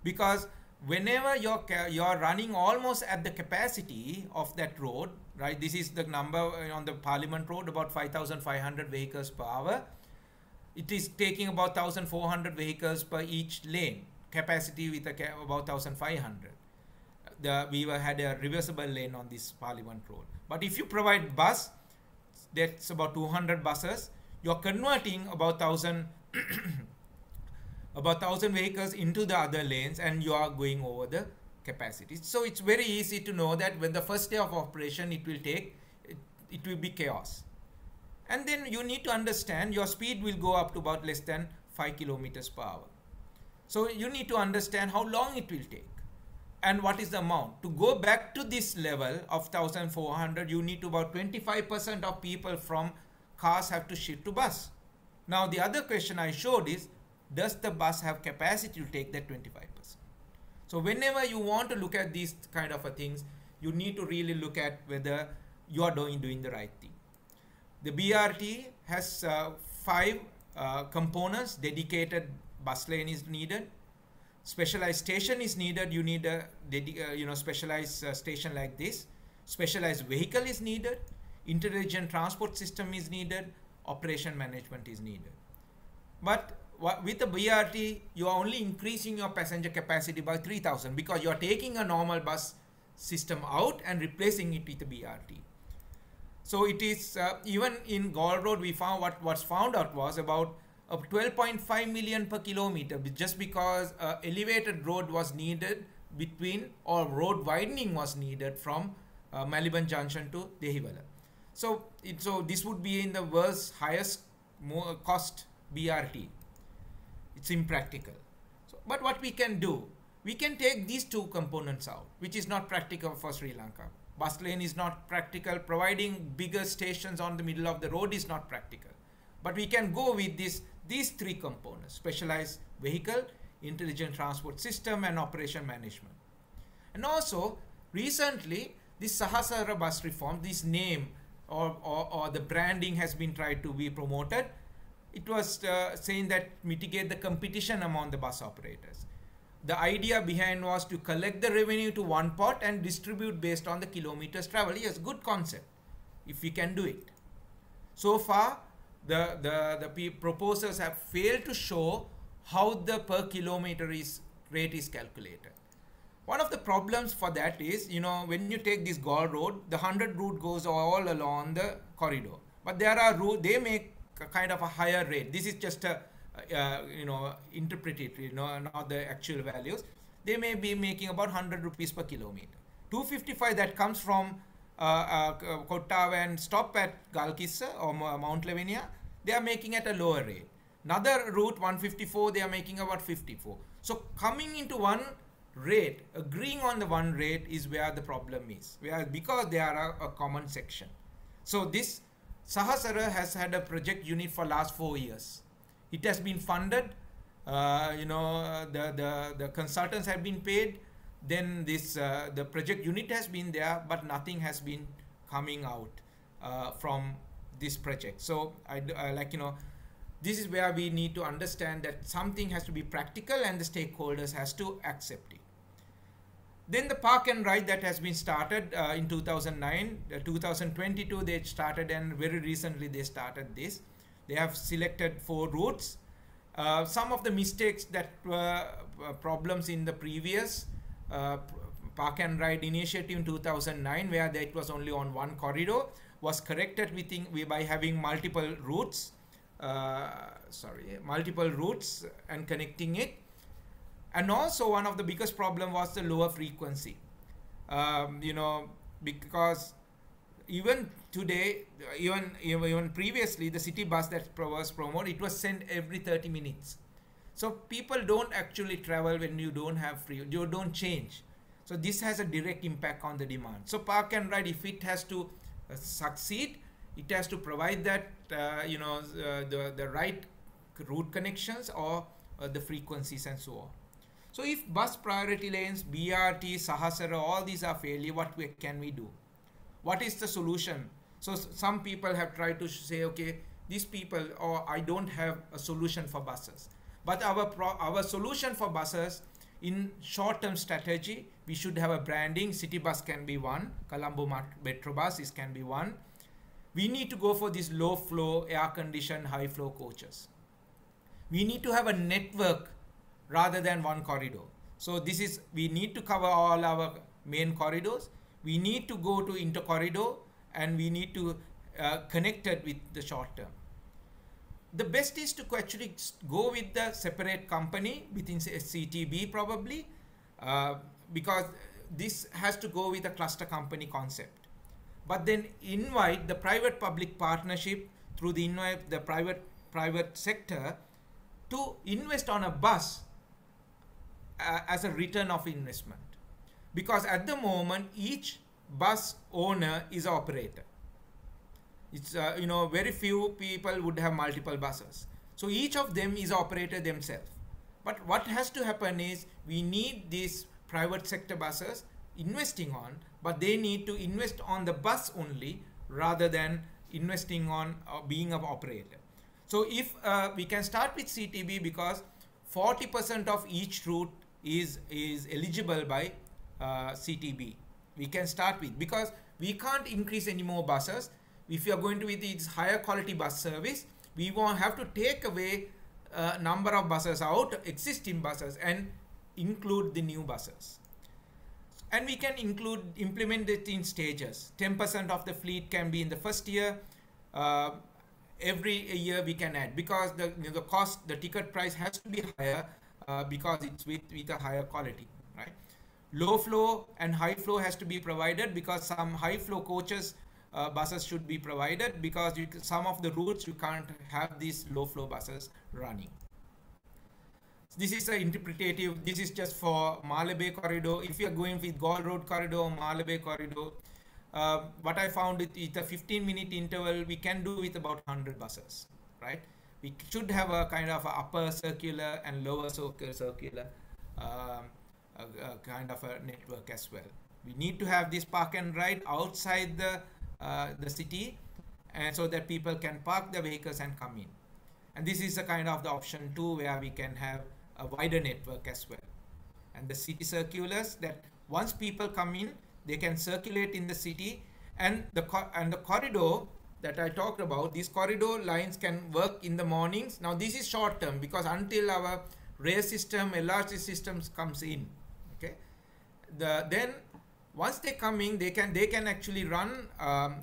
Speaker 2: because whenever you're you're running almost at the capacity of that road right this is the number on the parliament road about 5500 vehicles per hour it is taking about 1400 vehicles per each lane. Capacity with a ca about 1500 the we had a reversible lane on this parliament road. But if you provide bus that's about 200 buses you're converting about 1000 about 1000 vehicles into the other lanes and you are going over the capacity. So it's very easy to know that when the first day of operation it will take it, it will be chaos and then you need to understand your speed will go up to about less than 5 kilometers per hour so you need to understand how long it will take and what is the amount to go back to this level of 1400 you need to about 25% of people from cars have to shift to bus. Now the other question I showed is, does the bus have capacity to take that 25%? So whenever you want to look at these kind of things, you need to really look at whether you are doing, doing the right thing. The BRT has uh, five uh, components. Dedicated bus lane is needed. Specialized station is needed. You need a uh, you know specialized station like this. Specialized vehicle is needed. Intelligent transport system is needed. Operation management is needed. But with the BRT, you are only increasing your passenger capacity by 3000 because you are taking a normal bus system out and replacing it with the BRT. So it is uh, even in Galle Road, we found what was found out was about uh, 12.5 million per kilometer just because uh, elevated road was needed between or road widening was needed from uh, Maliban Junction to Dehiwala. So it, so this would be in the worst highest more cost BRT it's impractical. So, but what we can do, we can take these two components out, which is not practical for Sri Lanka. Bus lane is not practical. Providing bigger stations on the middle of the road is not practical. But we can go with this, these three components, specialized vehicle, intelligent transport system, and operation management. And also, recently, this Sahasara bus reform, this name or, or, or the branding has been tried to be promoted it was uh, saying that mitigate the competition among the bus operators. The idea behind was to collect the revenue to one pot and distribute based on the kilometers traveled. Yes, good concept, if we can do it. So far, the, the, the proposers have failed to show how the per kilometer is rate is calculated. One of the problems for that is, you know, when you take this Galle road, the 100 route goes all along the corridor. But there are route, they make kind of a higher rate. This is just a, uh, you know, interpreted, you know, not the actual values. They may be making about 100 rupees per kilometer. 255 that comes from uh, uh, Kottawa and stop at Galkissa or Mount Lavinia, they are making at a lower rate. Another route 154, they are making about 54. So coming into one rate, agreeing on the one rate is where the problem is. Where because they are a, a common section. So this Sahasara has had a project unit for last four years. It has been funded. Uh, you know, the, the, the consultants have been paid. Then this uh, the project unit has been there, but nothing has been coming out uh, from this project. So I, I like you know, this is where we need to understand that something has to be practical and the stakeholders has to accept it. Then the park and ride that has been started uh, in 2009, uh, 2022 they started and very recently they started this. They have selected four routes. Uh, some of the mistakes that were uh, problems in the previous uh, park and ride initiative in 2009 where it was only on one corridor was corrected within, by having multiple routes uh, sorry multiple routes and connecting it and also one of the biggest problem was the lower frequency um, you know because even today even even previously the city bus that was promoted it was sent every 30 minutes so people don't actually travel when you don't have free you don't change so this has a direct impact on the demand so park and ride if it has to uh, succeed it has to provide that uh, you know uh, the the right route connections or uh, the frequencies and so on so if bus priority lanes, BRT, Sahasara, all these are failure, what we, can we do? What is the solution? So some people have tried to say, okay, these people, or I don't have a solution for buses. But our, our solution for buses in short-term strategy, we should have a branding. City bus can be one. Colombo Metro bus is can be one. We need to go for these low flow, air conditioned, high flow coaches. We need to have a network rather than one corridor. So this is, we need to cover all our main corridors. We need to go to inter-corridor and we need to uh, connect it with the short term. The best is to actually go with the separate company within CTB probably uh, because this has to go with a cluster company concept. But then invite the private public partnership through the the private private sector to invest on a bus uh, as a return of investment because at the moment each bus owner is an operator. It's uh, you know very few people would have multiple buses. So each of them is operator themselves. But what has to happen is we need these private sector buses investing on but they need to invest on the bus only rather than investing on uh, being an operator. So if uh, we can start with CTB because 40% of each route is, is eligible by uh, CTB. We can start with because we can't increase any more buses. If you are going to with its higher quality bus service, we won't have to take away a number of buses out, existing buses and include the new buses. And we can include, implement it in stages. 10% of the fleet can be in the first year. Uh, every year we can add because the, you know, the cost, the ticket price has to be higher uh, because it's with, with a higher quality? Low flow and high flow has to be provided because some high flow coaches uh, buses should be provided because you, some of the routes you can't have these low flow buses running. This is an interpretative, this is just for Malabe corridor. If you are going with Galle Road corridor, Malabe corridor, uh, what I found with, with a 15 minute interval, we can do with about 100 buses, right? We should have a kind of upper circular and lower circular um, a, a kind of a network as well. We need to have this park and ride outside the uh, the city and so that people can park the vehicles and come in. And this is a kind of the option two where we can have a wider network as well. And the city circulars that once people come in they can circulate in the city and the and the corridor that I talked about these corridor lines can work in the mornings. Now this is short term because until our rail system LRT systems comes in the then once they come in they can they can actually run um,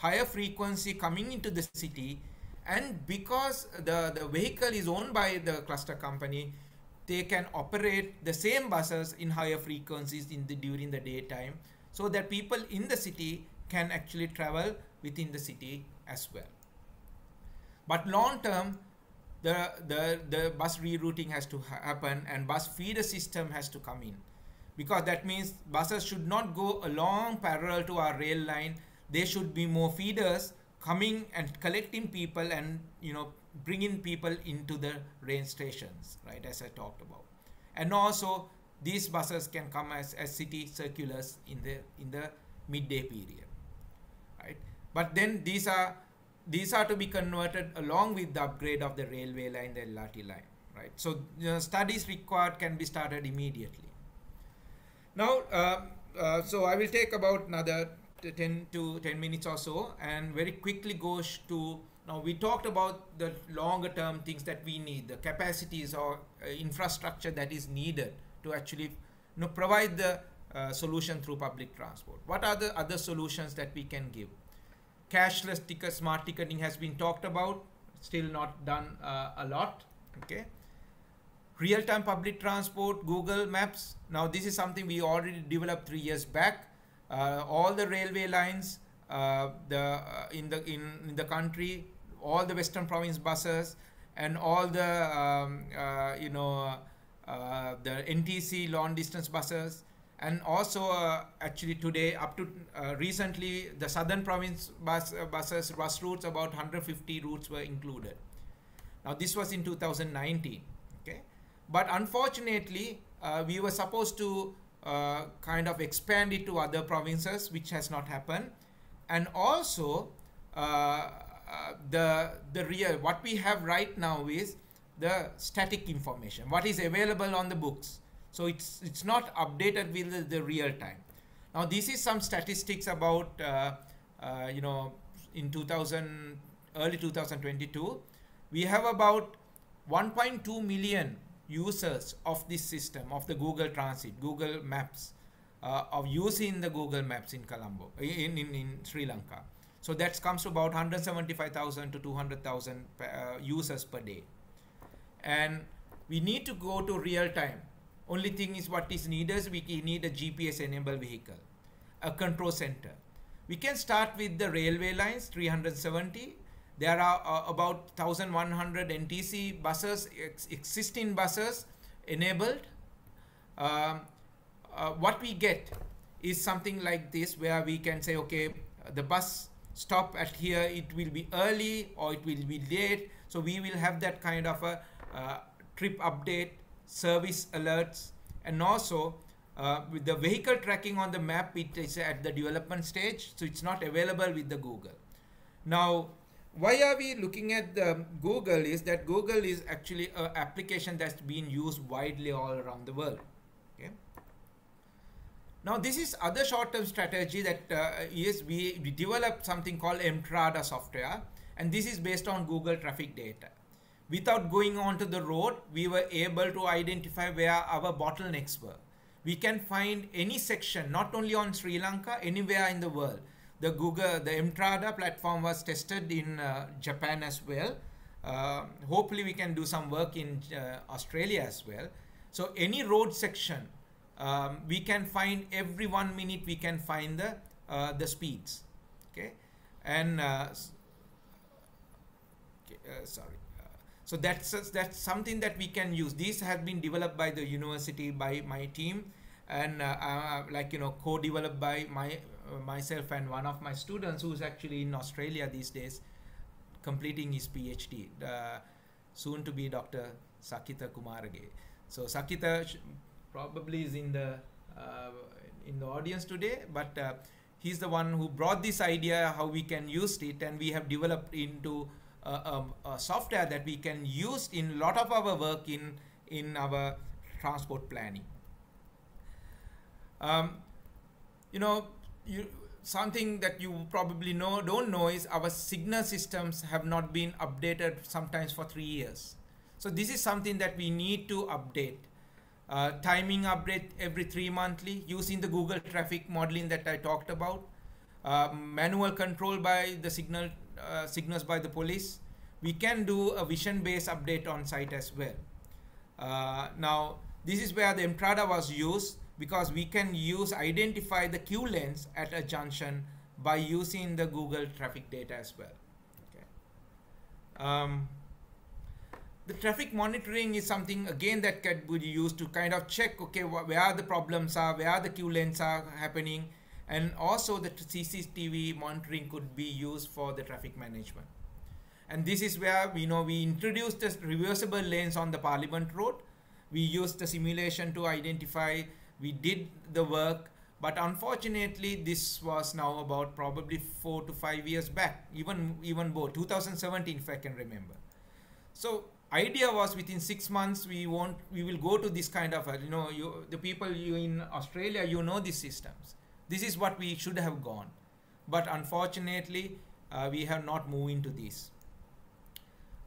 Speaker 2: higher frequency coming into the city. And because the the vehicle is owned by the cluster company they can operate the same buses in higher frequencies in the during the daytime so that people in the city can actually travel within the city as well. But long term the the the bus rerouting has to happen and bus feeder system has to come in because that means buses should not go along parallel to our rail line. There should be more feeders coming and collecting people and you know bringing people into the rail stations right as i talked about. And also these buses can come as, as city circulars in the in the midday period right? But then these are these are to be converted along with the upgrade of the railway line the lrt line right? So know, studies required can be started immediately now, uh, uh, so I will take about another 10 to 10 minutes or so and very quickly go to now we talked about the longer term things that we need the capacities or uh, infrastructure that is needed to actually you know, provide the uh, solution through public transport. What are the other solutions that we can give? Cashless ticket smart ticketing has been talked about still not done uh, a lot okay real-time public transport, Google Maps. Now this is something we already developed three years back. Uh, all the railway lines, uh, the uh, in the in, in, the country, all the Western Province buses, and all the um, uh, you know uh, the NTC long distance buses, and also uh, actually today up to recently the Southern Province bus buses bus routes about 150 routes were included. Now this was in 2019. But unfortunately, uh, we were supposed to uh, kind of expand it to other provinces, which has not happened. And also, uh, uh, the, the real, what we have right now is the static information, what is available on the books. So it's, it's not updated with the, the real time. Now, this is some statistics about, uh, uh, you know, in 2000, early 2022, we have about 1.2 million users of this system of the Google Transit, Google Maps, uh, of using the Google Maps in Colombo, in, in, in Sri Lanka. So that comes to about 175,000 to 200,000 uh, users per day. And we need to go to real time. Only thing is what is needed, is we need a GPS enabled vehicle, a control center. We can start with the railway lines, 370, there are uh, about 1100 NTC buses, ex existing buses enabled. Um, uh, what we get is something like this where we can say, okay, the bus stop at here, it will be early or it will be late. So we will have that kind of a uh, trip update, service alerts, and also uh, with the vehicle tracking on the map, it is at the development stage, so it's not available with the Google. Now, why are we looking at the Google is that Google is actually an application that's being used widely all around the world. Okay. Now this is other short-term strategy that uh, is we, we developed something called Emtrada software and this is based on Google traffic data. Without going onto the road, we were able to identify where our bottlenecks were. We can find any section, not only on Sri Lanka, anywhere in the world the Google, the Emtrada platform was tested in uh, Japan as well. Uh, hopefully we can do some work in uh, Australia as well. So any road section, um, we can find every one minute we can find the the speeds. Okay, and uh, okay, uh, sorry. so that's that's something that we can use. These have been developed by the university by my team, and like you know co-developed by my myself and one of my students who's actually in Australia these days completing his PhD, uh, soon to be Dr. Sakita Kumarage. So Sakita probably is in the uh, in the audience today, but uh, he's the one who brought this idea how we can use it, and we have developed into a, a software that we can use in a lot of our work in in our transport planning. Um, you know, you, something that you probably know don't know is our signal systems have not been updated sometimes for three years. So this is something that we need to update. Uh, timing update every three monthly using the Google traffic modeling that I talked about. Uh, manual control by the signal uh, signals by the police. We can do a vision-based update on site as well. Uh, now, this is where the Emtrada was used because we can use identify the queue lengths at a junction by using the Google traffic data as well. Okay. Um, the traffic monitoring is something again that can be used to kind of check okay where the problems are, where the queue lengths are happening, and also the CCTV monitoring could be used for the traffic management. And this is where we know we introduced the reversible lanes on the Parliament Road. We used the simulation to identify we did the work but unfortunately this was now about probably four to five years back even even more 2017 if i can remember. So idea was within six months we want we will go to this kind of you know you the people you in australia you know these systems. This is what we should have gone. But unfortunately uh, we have not moved into this.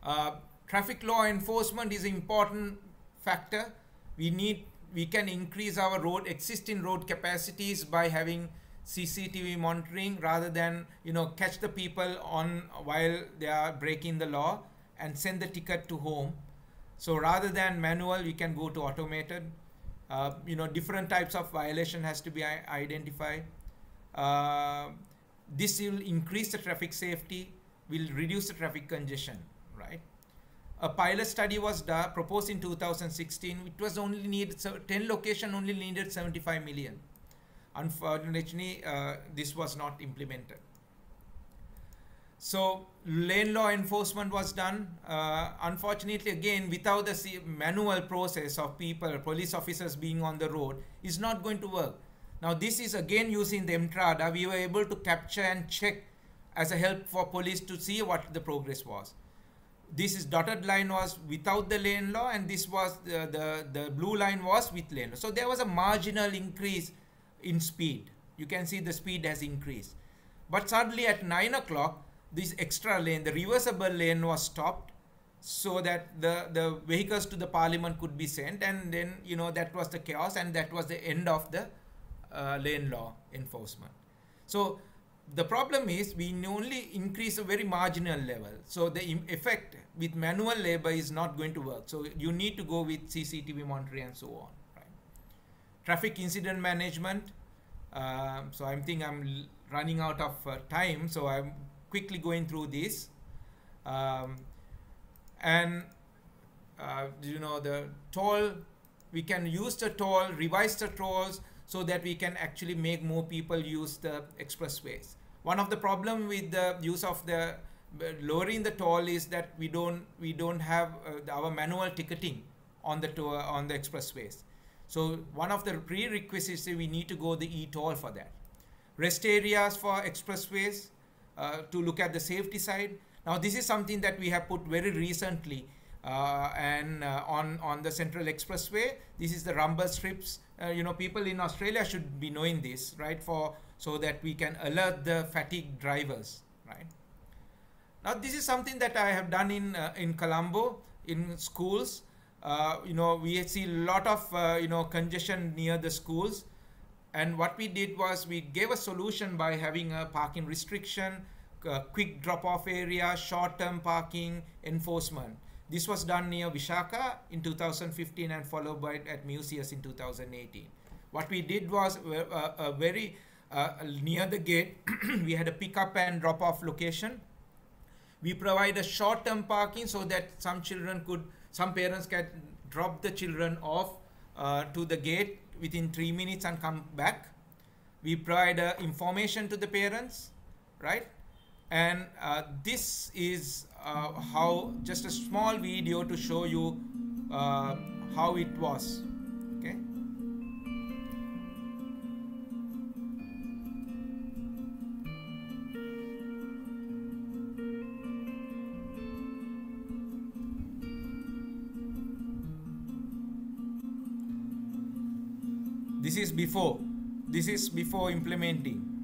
Speaker 2: Uh, traffic law enforcement is an important factor. We need we can increase our road existing road capacities by having CCTV monitoring rather than you know catch the people on while they are breaking the law and send the ticket to home. So rather than manual, we can go to automated. Uh, you know, different types of violation has to be identified. Uh, this will increase the traffic safety, will reduce the traffic congestion a pilot study was proposed in 2016. It was only needed, so 10 location only needed 75 million. Unfortunately, uh, this was not implemented. So lane law enforcement was done. Uh, unfortunately, again, without the manual process of people, police officers being on the road, is not going to work. Now, this is again using the Emtrada. We were able to capture and check as a help for police to see what the progress was this is dotted line was without the lane law and this was the, the, the blue line was with lane law. So there was a marginal increase in speed. You can see the speed has increased. But suddenly at 9 o'clock, this extra lane, the reversible lane was stopped so that the, the vehicles to the parliament could be sent and then, you know, that was the chaos and that was the end of the uh, lane law enforcement. So the problem is we only increase a very marginal level. So the effect with manual labor is not going to work. So you need to go with CCTV monitoring and so on. Right? Traffic incident management. Um, so I'm thinking I'm running out of uh, time. So I'm quickly going through this. Um, and uh, you know the toll, we can use the toll, revise the tolls, so that we can actually make more people use the expressways. One of the problem with the use of the uh, lowering the toll is that we don't we don't have uh, our manual ticketing on the toll, on the expressways. So one of the prerequisites is we need to go the e-toll for that. Rest areas for expressways uh, to look at the safety side. Now this is something that we have put very recently and uh, on on the Central Expressway. This is the rumble strips. Uh, you know, people in Australia should be knowing this, right? For so that we can alert the fatigued drivers, right? Now this is something that I have done in uh, in Colombo in schools. Uh, you know, we see a lot of uh, you know congestion near the schools, and what we did was we gave a solution by having a parking restriction, quick drop-off area, short-term parking enforcement. This was done near Visakha in 2015 and followed by at Musaeus in 2018. What we did was uh, a very uh, near the gate, we had a pick-up and drop-off location. We provide a short-term parking so that some children could, some parents can drop the children off uh, to the gate within three minutes and come back. We provide uh, information to the parents, right? And uh, this is uh, how just a small video to show you uh, how it was okay? This is before. This is before implementing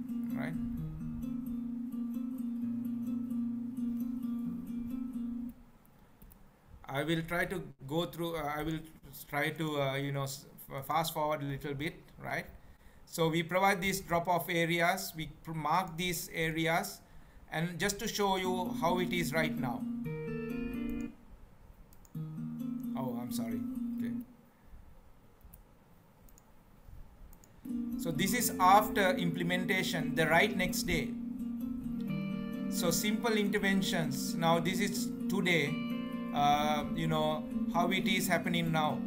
Speaker 2: I will try to go through, uh, I will try to, uh, you know, fast forward a little bit, right? So we provide these drop-off areas, we mark these areas, and just to show you how it is right now. Oh, I'm sorry. Okay. So this is after implementation, the right next day. So simple interventions. Now this is today uh, you know how it is happening now.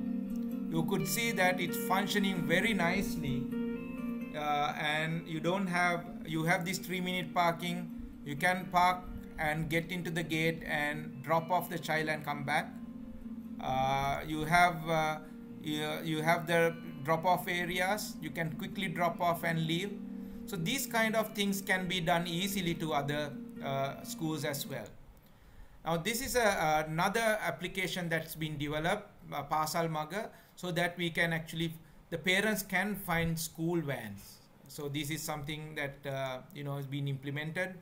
Speaker 2: You could see that it's functioning very nicely uh, and you don't have you have this three minute parking. You can park and get into the gate and drop off the child and come back. Uh, you have uh, you, you have the drop off areas. You can quickly drop off and leave. So these kind of things can be done easily to other uh, schools as well now this is a, another application that's been developed, uh, Pasal Maga, so that we can actually, the parents can find school vans. So this is something that, uh, you know, has been implemented.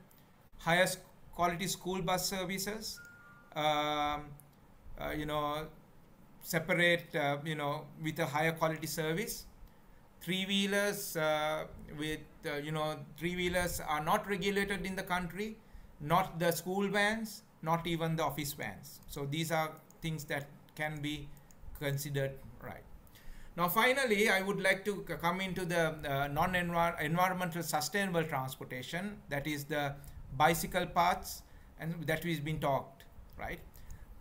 Speaker 2: Highest quality school bus services, um, uh, you know, separate, uh, you know, with a higher quality service. Three-wheelers uh, with, uh, you know, three-wheelers are not regulated in the country, not the school vans not even the office vans. So these are things that can be considered right. Now finally, I would like to come into the uh, non-environmental sustainable transportation, that is the bicycle paths and that has been talked, right?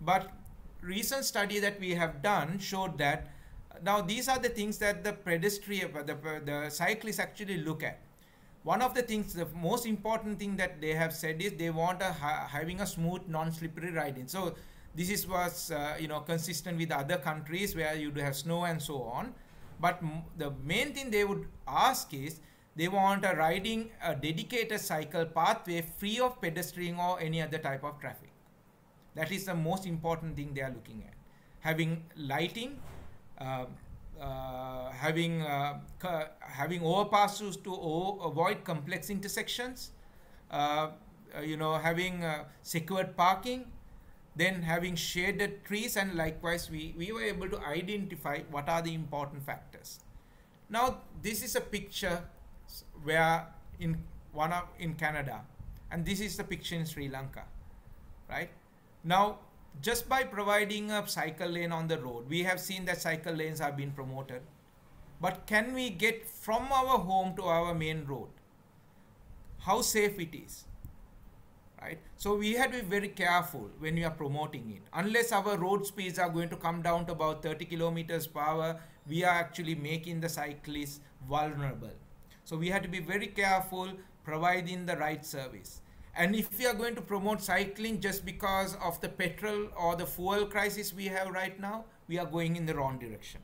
Speaker 2: But recent study that we have done showed that now these are the things that the pedestrian, the, the cyclists actually look at one of the things, the most important thing that they have said is they want a having a smooth, non-slippery riding. So this is was uh, you know consistent with other countries where you do have snow and so on. But the main thing they would ask is they want a riding a dedicated cycle pathway free of pedestrian or any other type of traffic. That is the most important thing they are looking at. Having lighting, uh, having uh, having overpasses to avoid complex intersections, uh, you know, having secured parking, then having shaded trees, and likewise we, we were able to identify what are the important factors. Now, this is a picture where in one of in Canada, and this is the picture in Sri Lanka, right? Now, just by providing a cycle lane on the road, we have seen that cycle lanes have been promoted. But can we get from our home to our main road? How safe it is? Right? So we have to be very careful when we are promoting it. Unless our road speeds are going to come down to about 30 kilometers per hour, we are actually making the cyclists vulnerable. So we have to be very careful providing the right service. And if we are going to promote cycling just because of the petrol or the fuel crisis we have right now, we are going in the wrong direction.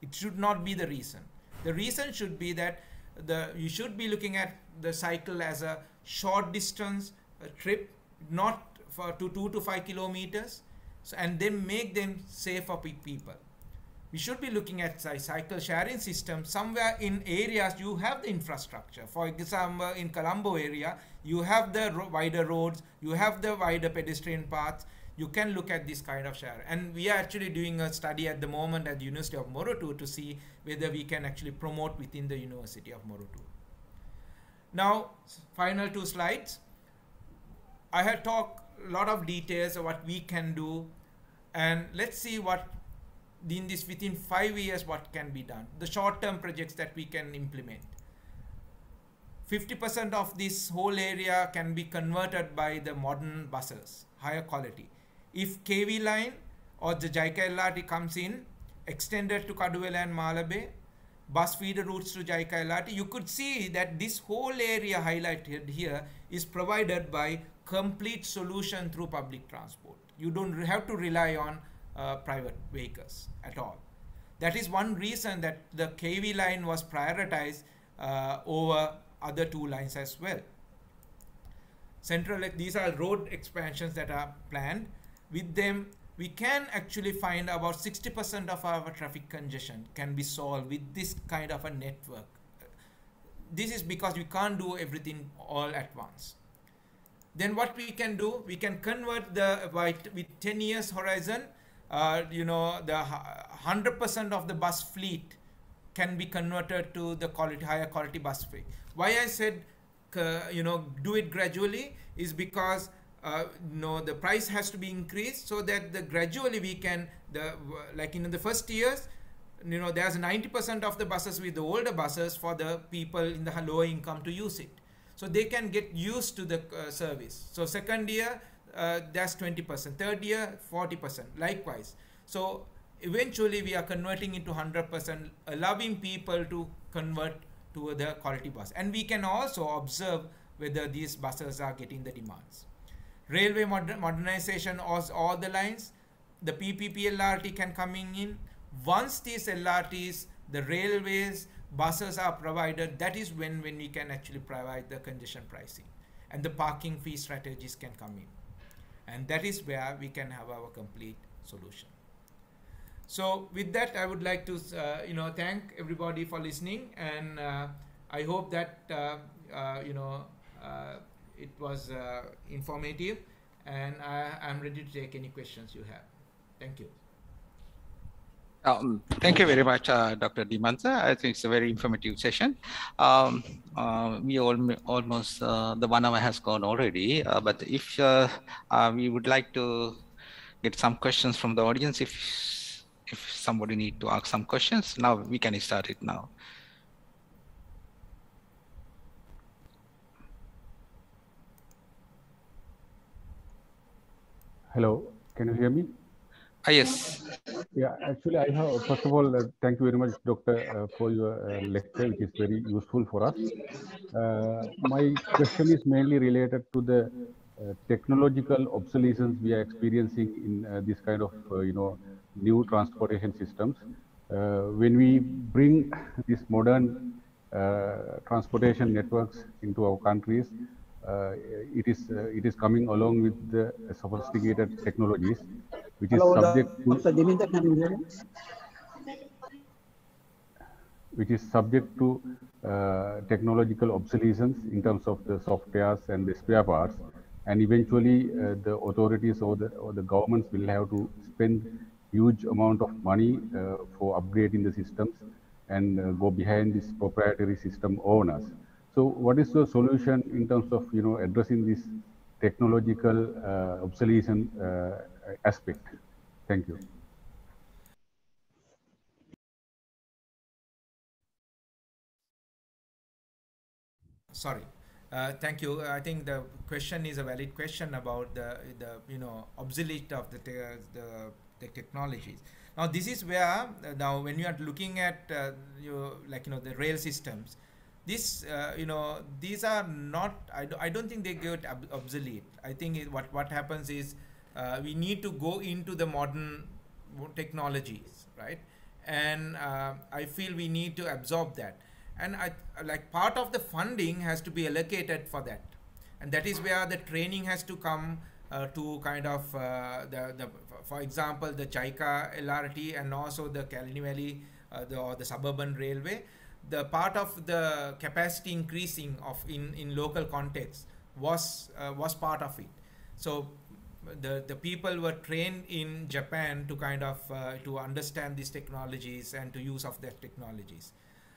Speaker 2: It should not be the reason. The reason should be that the you should be looking at the cycle as a short distance a trip, not for to two to five kilometers, so, and then make them safe for people. We should be looking at cycle sharing system somewhere in areas you have the infrastructure. For example, in Colombo area, you have the ro wider roads, you have the wider pedestrian paths, you can look at this kind of share. And we are actually doing a study at the moment at the University of Moratuwa to see whether we can actually promote within the University of Moratuwa. Now, final two slides. I have talked a lot of details of what we can do and let's see what in this within five years what can be done? The short-term projects that we can implement. 50% of this whole area can be converted by the modern buses higher quality. If KV line or the JICA LRT comes in extended to Kaduwela and Malabe bus feeder routes to JICA LRT you could see that this whole area highlighted here is provided by complete solution through public transport. You don't have to rely on uh, private vehicles at all. That is one reason that the KV line was prioritized uh, over other two lines as well. Central, these are road expansions that are planned. With them, we can actually find about 60% of our traffic congestion can be solved with this kind of a network. This is because we can't do everything all at once then what we can do we can convert the white with 10 years horizon uh, you know, the 100% of the bus fleet can be converted to the quality, higher quality bus fleet. Why I said, you know, do it gradually is because uh, you know, the price has to be increased so that the gradually we can, the like in the first years, you know, there's 90% of the buses with the older buses for the people in the lower income to use it. So they can get used to the uh, service. So second year, uh, that's 20%. Third year, 40%. Likewise. So eventually we are converting into 100%, allowing people to convert to the quality bus. And we can also observe whether these buses are getting the demands. Railway moder modernization of all the lines, the PPP LRT can coming in. Once these LRTs, the railways, buses are provided, that is when, when we can actually provide the congestion pricing. And the parking fee strategies can come in and that is where we can have our complete solution. So with that, I would like to, uh, you know, thank everybody for listening, and uh, I hope that, uh, uh you know, uh, it was uh, informative, and I, am ready to take any questions you have. Thank you.
Speaker 1: Um, thank you very much, uh, Dr. Dimansa. I think it's a very informative session. Um, uh, we all, almost, uh, the one hour has gone already, uh, but if uh, uh, we would like to get some questions from the audience, if if somebody need to ask some questions, now we can start it now.
Speaker 3: Hello, can you hear me?
Speaker 1: Ah, yes.
Speaker 3: Yeah, actually, I have, first of all, uh, thank you very much, Doctor, uh, for your uh, lecture, which is very useful for us. Uh, my question is mainly related to the uh, technological obsolescence we are experiencing in uh, this kind of, you know, new transportation systems. when we bring these modern transportation networks into our countries, it is it is coming along with the sophisticated technologies which is subject to which is subject to uh, technological obsolescence in terms of the softwares and the spare parts. And eventually uh, the authorities or the, or the governments will have to spend huge amount of money uh, for upgrading the systems and uh, go behind this proprietary system owners so what is the solution in terms of you know addressing this technological uh, obsolescence uh, aspect. Thank you.
Speaker 2: Sorry. Uh, thank you. I think the question is a valid question about the the you know obsolete of the te the, the technologies. Now this is where uh, now when you are looking at uh, you like you know the rail systems, this uh, you know these are not I, do, I don't think they get obsolete. I think it, what what happens is uh, we need to go into the modern technologies, right? And uh, I feel we need to absorb that. And I like part of the funding has to be allocated for that. And that is where the training has to come uh, to kind of uh, the, the, for example, the JICA LRT and also the Kelani Valley uh, the, or the suburban railway, the part of the capacity increasing of in, in local context was uh, was part of it. So the the people were trained in Japan to kind of uh, to understand these technologies and to use of their technologies.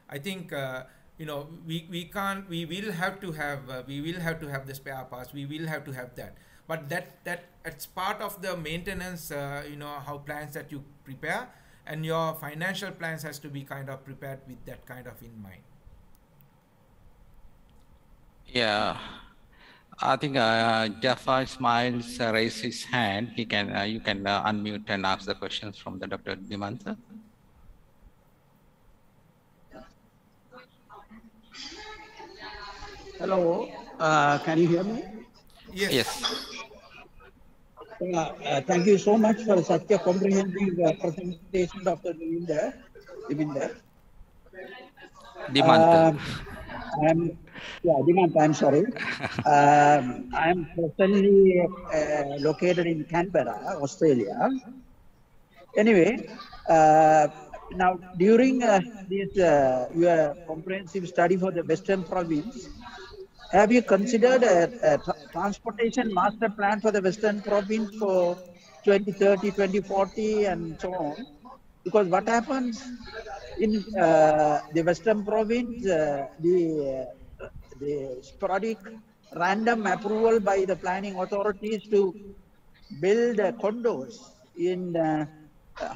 Speaker 2: I think uh, you know we, we can't we will have to have uh, we will have to have the spare parts we will have to have that but that that it's part of the maintenance uh, you know how plans that you prepare and your financial plans has to be kind of prepared with that kind of in mind
Speaker 1: yeah I think uh, Jafar Smiles uh, raised his hand. He can, uh, you can uh, unmute and ask the questions from the Dr. Dimantha.
Speaker 4: Hello, uh, can you hear me?
Speaker 2: yes,
Speaker 1: Yes.
Speaker 4: Uh, uh, thank you so much for such a comprehensive uh, presentation, Dr. Devinder. Devinder.
Speaker 1: Dimantha.
Speaker 4: Um, I'm, yeah, Dimant, I'm sorry. um, I'm presently uh, located in Canberra, Australia. Anyway, uh, now during uh, this uh, your comprehensive study for the Western Province, have you considered a, a transportation master plan for the Western Province for 2030, 2040, and so on? Because what happens in uh, the Western Province, uh, the uh, the sporadic random approval by the planning authorities to build uh, condos in uh,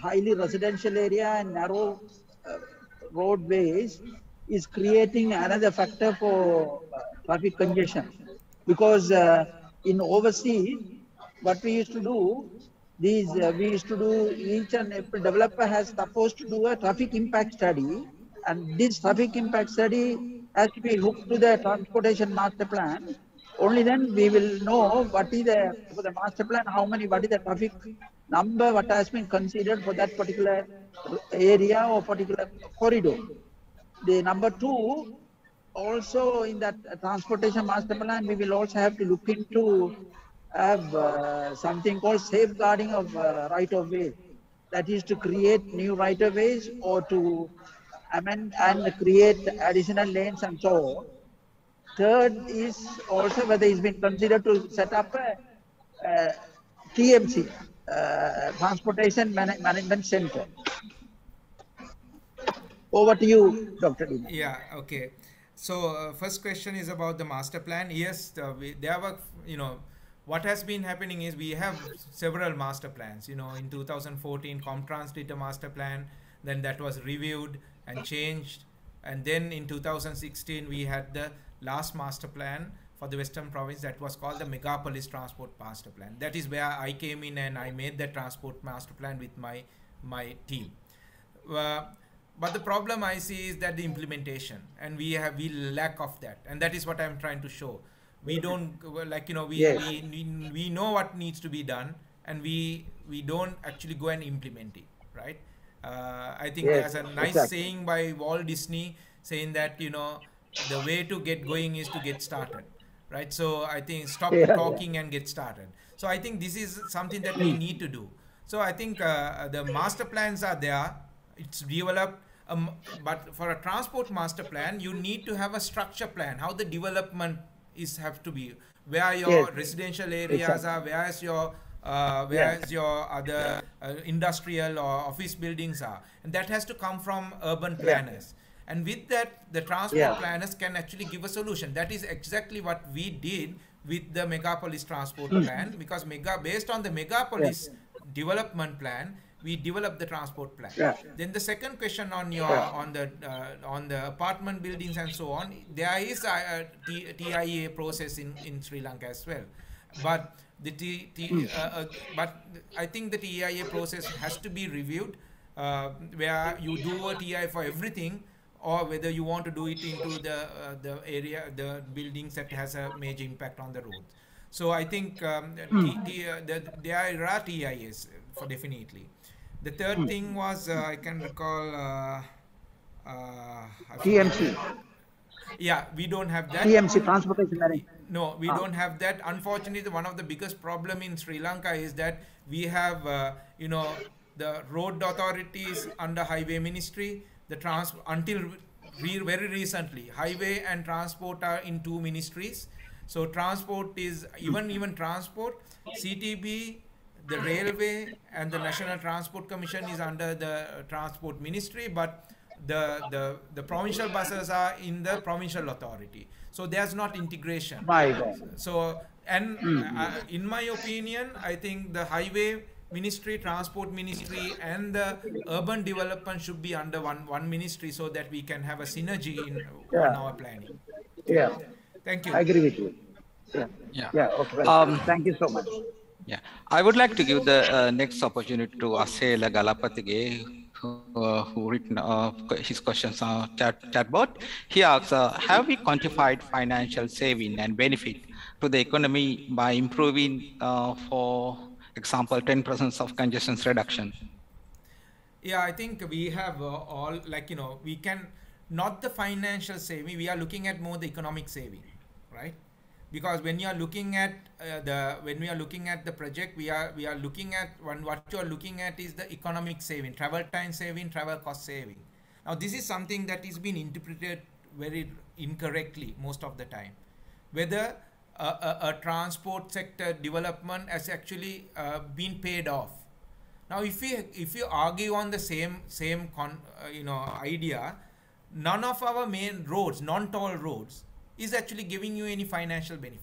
Speaker 4: highly residential area and narrow uh, roadways is creating another factor for traffic congestion. Because uh, in overseas what we used to do these uh, we used to do each and every developer has supposed to do a traffic impact study. And this traffic impact study has to be hooked to the transportation master plan. Only then we will know what is the for the master plan how many what is the traffic number what has been considered for that particular area or particular corridor. The number two also in that transportation master plan we will also have to look into have uh, something called safeguarding of uh, right of way that is to create new right of ways or to amend and create additional lanes and so on third is also whether it's been considered to set up a, a TMC, uh, Transportation Man- Management Center. Over to you, Dr. Dina.
Speaker 2: Yeah, okay. So uh, first question is about the master plan. Yes, uh, we, there were, you know, what has been happening is we have several master plans. You know, in 2014, Comtrans did a master plan, then that was reviewed and changed, and then in 2016 we had the last master plan for the Western Province that was called the Megapolis Transport Master Plan. That is where I came in and I made the transport master plan with my my team. Uh, but the problem I see is that the implementation, and we have we lack of that, and that is what I'm trying to show. We don't like you know we,
Speaker 4: Yes.
Speaker 2: we, we know what needs to be done, and we we don't actually go and implement it, right? Uh, I think
Speaker 4: Yes,
Speaker 2: there's a nice
Speaker 4: exactly.
Speaker 2: saying by Walt Disney saying that you know the way to get going is to get started, right? So I think stop
Speaker 4: Yeah.
Speaker 2: talking and get started. So I think this is something that we need to do. So I think uh, the master plans are there. It's developed. Um, but for a transport master plan, you need to have a structure plan. How the development is have to be. Where your
Speaker 4: Yes.
Speaker 2: residential areas
Speaker 4: Exactly.
Speaker 2: are. Where is your uh, where is your other uh, industrial or office buildings are, and that has to come from urban
Speaker 4: Yeah.
Speaker 2: planners. And with that, the transport
Speaker 4: Yeah.
Speaker 2: planners can actually give a solution. That is exactly what we did with the Megapolis transport
Speaker 4: Hmm.
Speaker 2: plan because mega based on the Megapolis development plan, we developed the transport plan.
Speaker 4: Yeah.
Speaker 2: Then the second question on your
Speaker 4: Yeah.
Speaker 2: on the uh, on the apartment buildings and so on, there is a, a TIA process in in Sri Lanka as well, but the T, T
Speaker 4: Hmm.
Speaker 2: uh, uh, but I think the TIA process has to be reviewed, uh, where you do a TI for everything, or whether you want to do it into the uh, the area the buildings that has a major impact on the road. So I think um, T, T, uh, the, there are TIAs for definitely. The third thing was uh, I can recall. Uh, uh,
Speaker 4: TMC.
Speaker 2: Yeah, we don't have that.
Speaker 4: TMC transportation management.
Speaker 2: No, we don't have that. Unfortunately, one of the biggest problem in Sri Lanka is that we have, uh, you know, the road authorities under highway ministry, the trans until re very recently, highway and transport are in two ministries. So transport is even even transport, CTB, the railway and the National Transport Commission is under the transport ministry, but the the the provincial buses are in the provincial authority. So there's not integration.
Speaker 4: My God.
Speaker 2: So and uh, in my opinion, I think the highway ministry, transport ministry, and the urban development should be under one one ministry so that we can have a synergy in,
Speaker 4: Yeah.
Speaker 2: in our planning.
Speaker 4: Yeah,
Speaker 2: Thank you.
Speaker 4: I agree with you. Yeah,
Speaker 1: Yeah.
Speaker 4: yeah, okay.
Speaker 1: Um,
Speaker 4: Thank you so much.
Speaker 1: Yeah, I would like to give the uh, next opportunity to Asela Galapatige, who, uh, who written uh, his questions on chat chatbot. He asks, uh, have we quantified financial saving and benefit to the economy by improving, uh, for example, 10% of congestion reduction?
Speaker 2: Yeah, I think we have uh, all like you know we can not the financial saving. We are looking at more the economic saving, right? Because when you are looking at uh, the when we are looking at the project, we are we are looking at one what you are looking at is the economic saving, travel time saving, travel cost saving. Now this is something that is being interpreted very incorrectly most of the time. Whether a, a, transport sector development has actually uh, been paid off now, if we if you argue on the same same con, uh, you know idea, none of our main roads, non-toll roads, is actually giving you any financial benefit.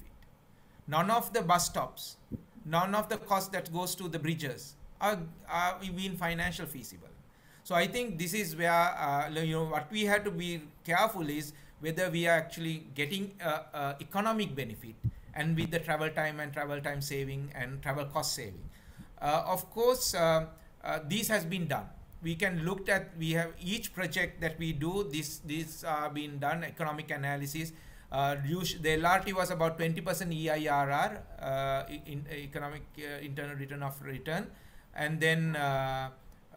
Speaker 2: None of the bus stops, none of the cost that goes to the bridges are are being financial feasible. So I think this is where uh, you know what we have to be careful is whether we are actually getting uh, uh, economic benefit and with the travel time and travel time saving and travel cost saving. Uh, of course, uh, uh, this has been done. We can look at we have each project that we do. This this uh, been done economic analysis. Uh, the LRT was about 20% EIRR, uh, in economic uh, internal return of return, and then uh,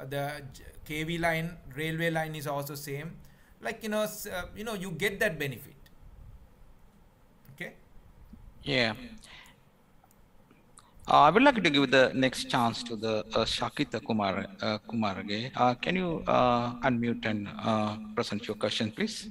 Speaker 2: the KV line, railway line is also same. Like you know, uh, you know, you get that benefit. Okay.
Speaker 1: Yeah. Uh, I would like to give the next chance to the uh, Shakita Kumar uh, Kumarage. Can you unmute and present your question, please?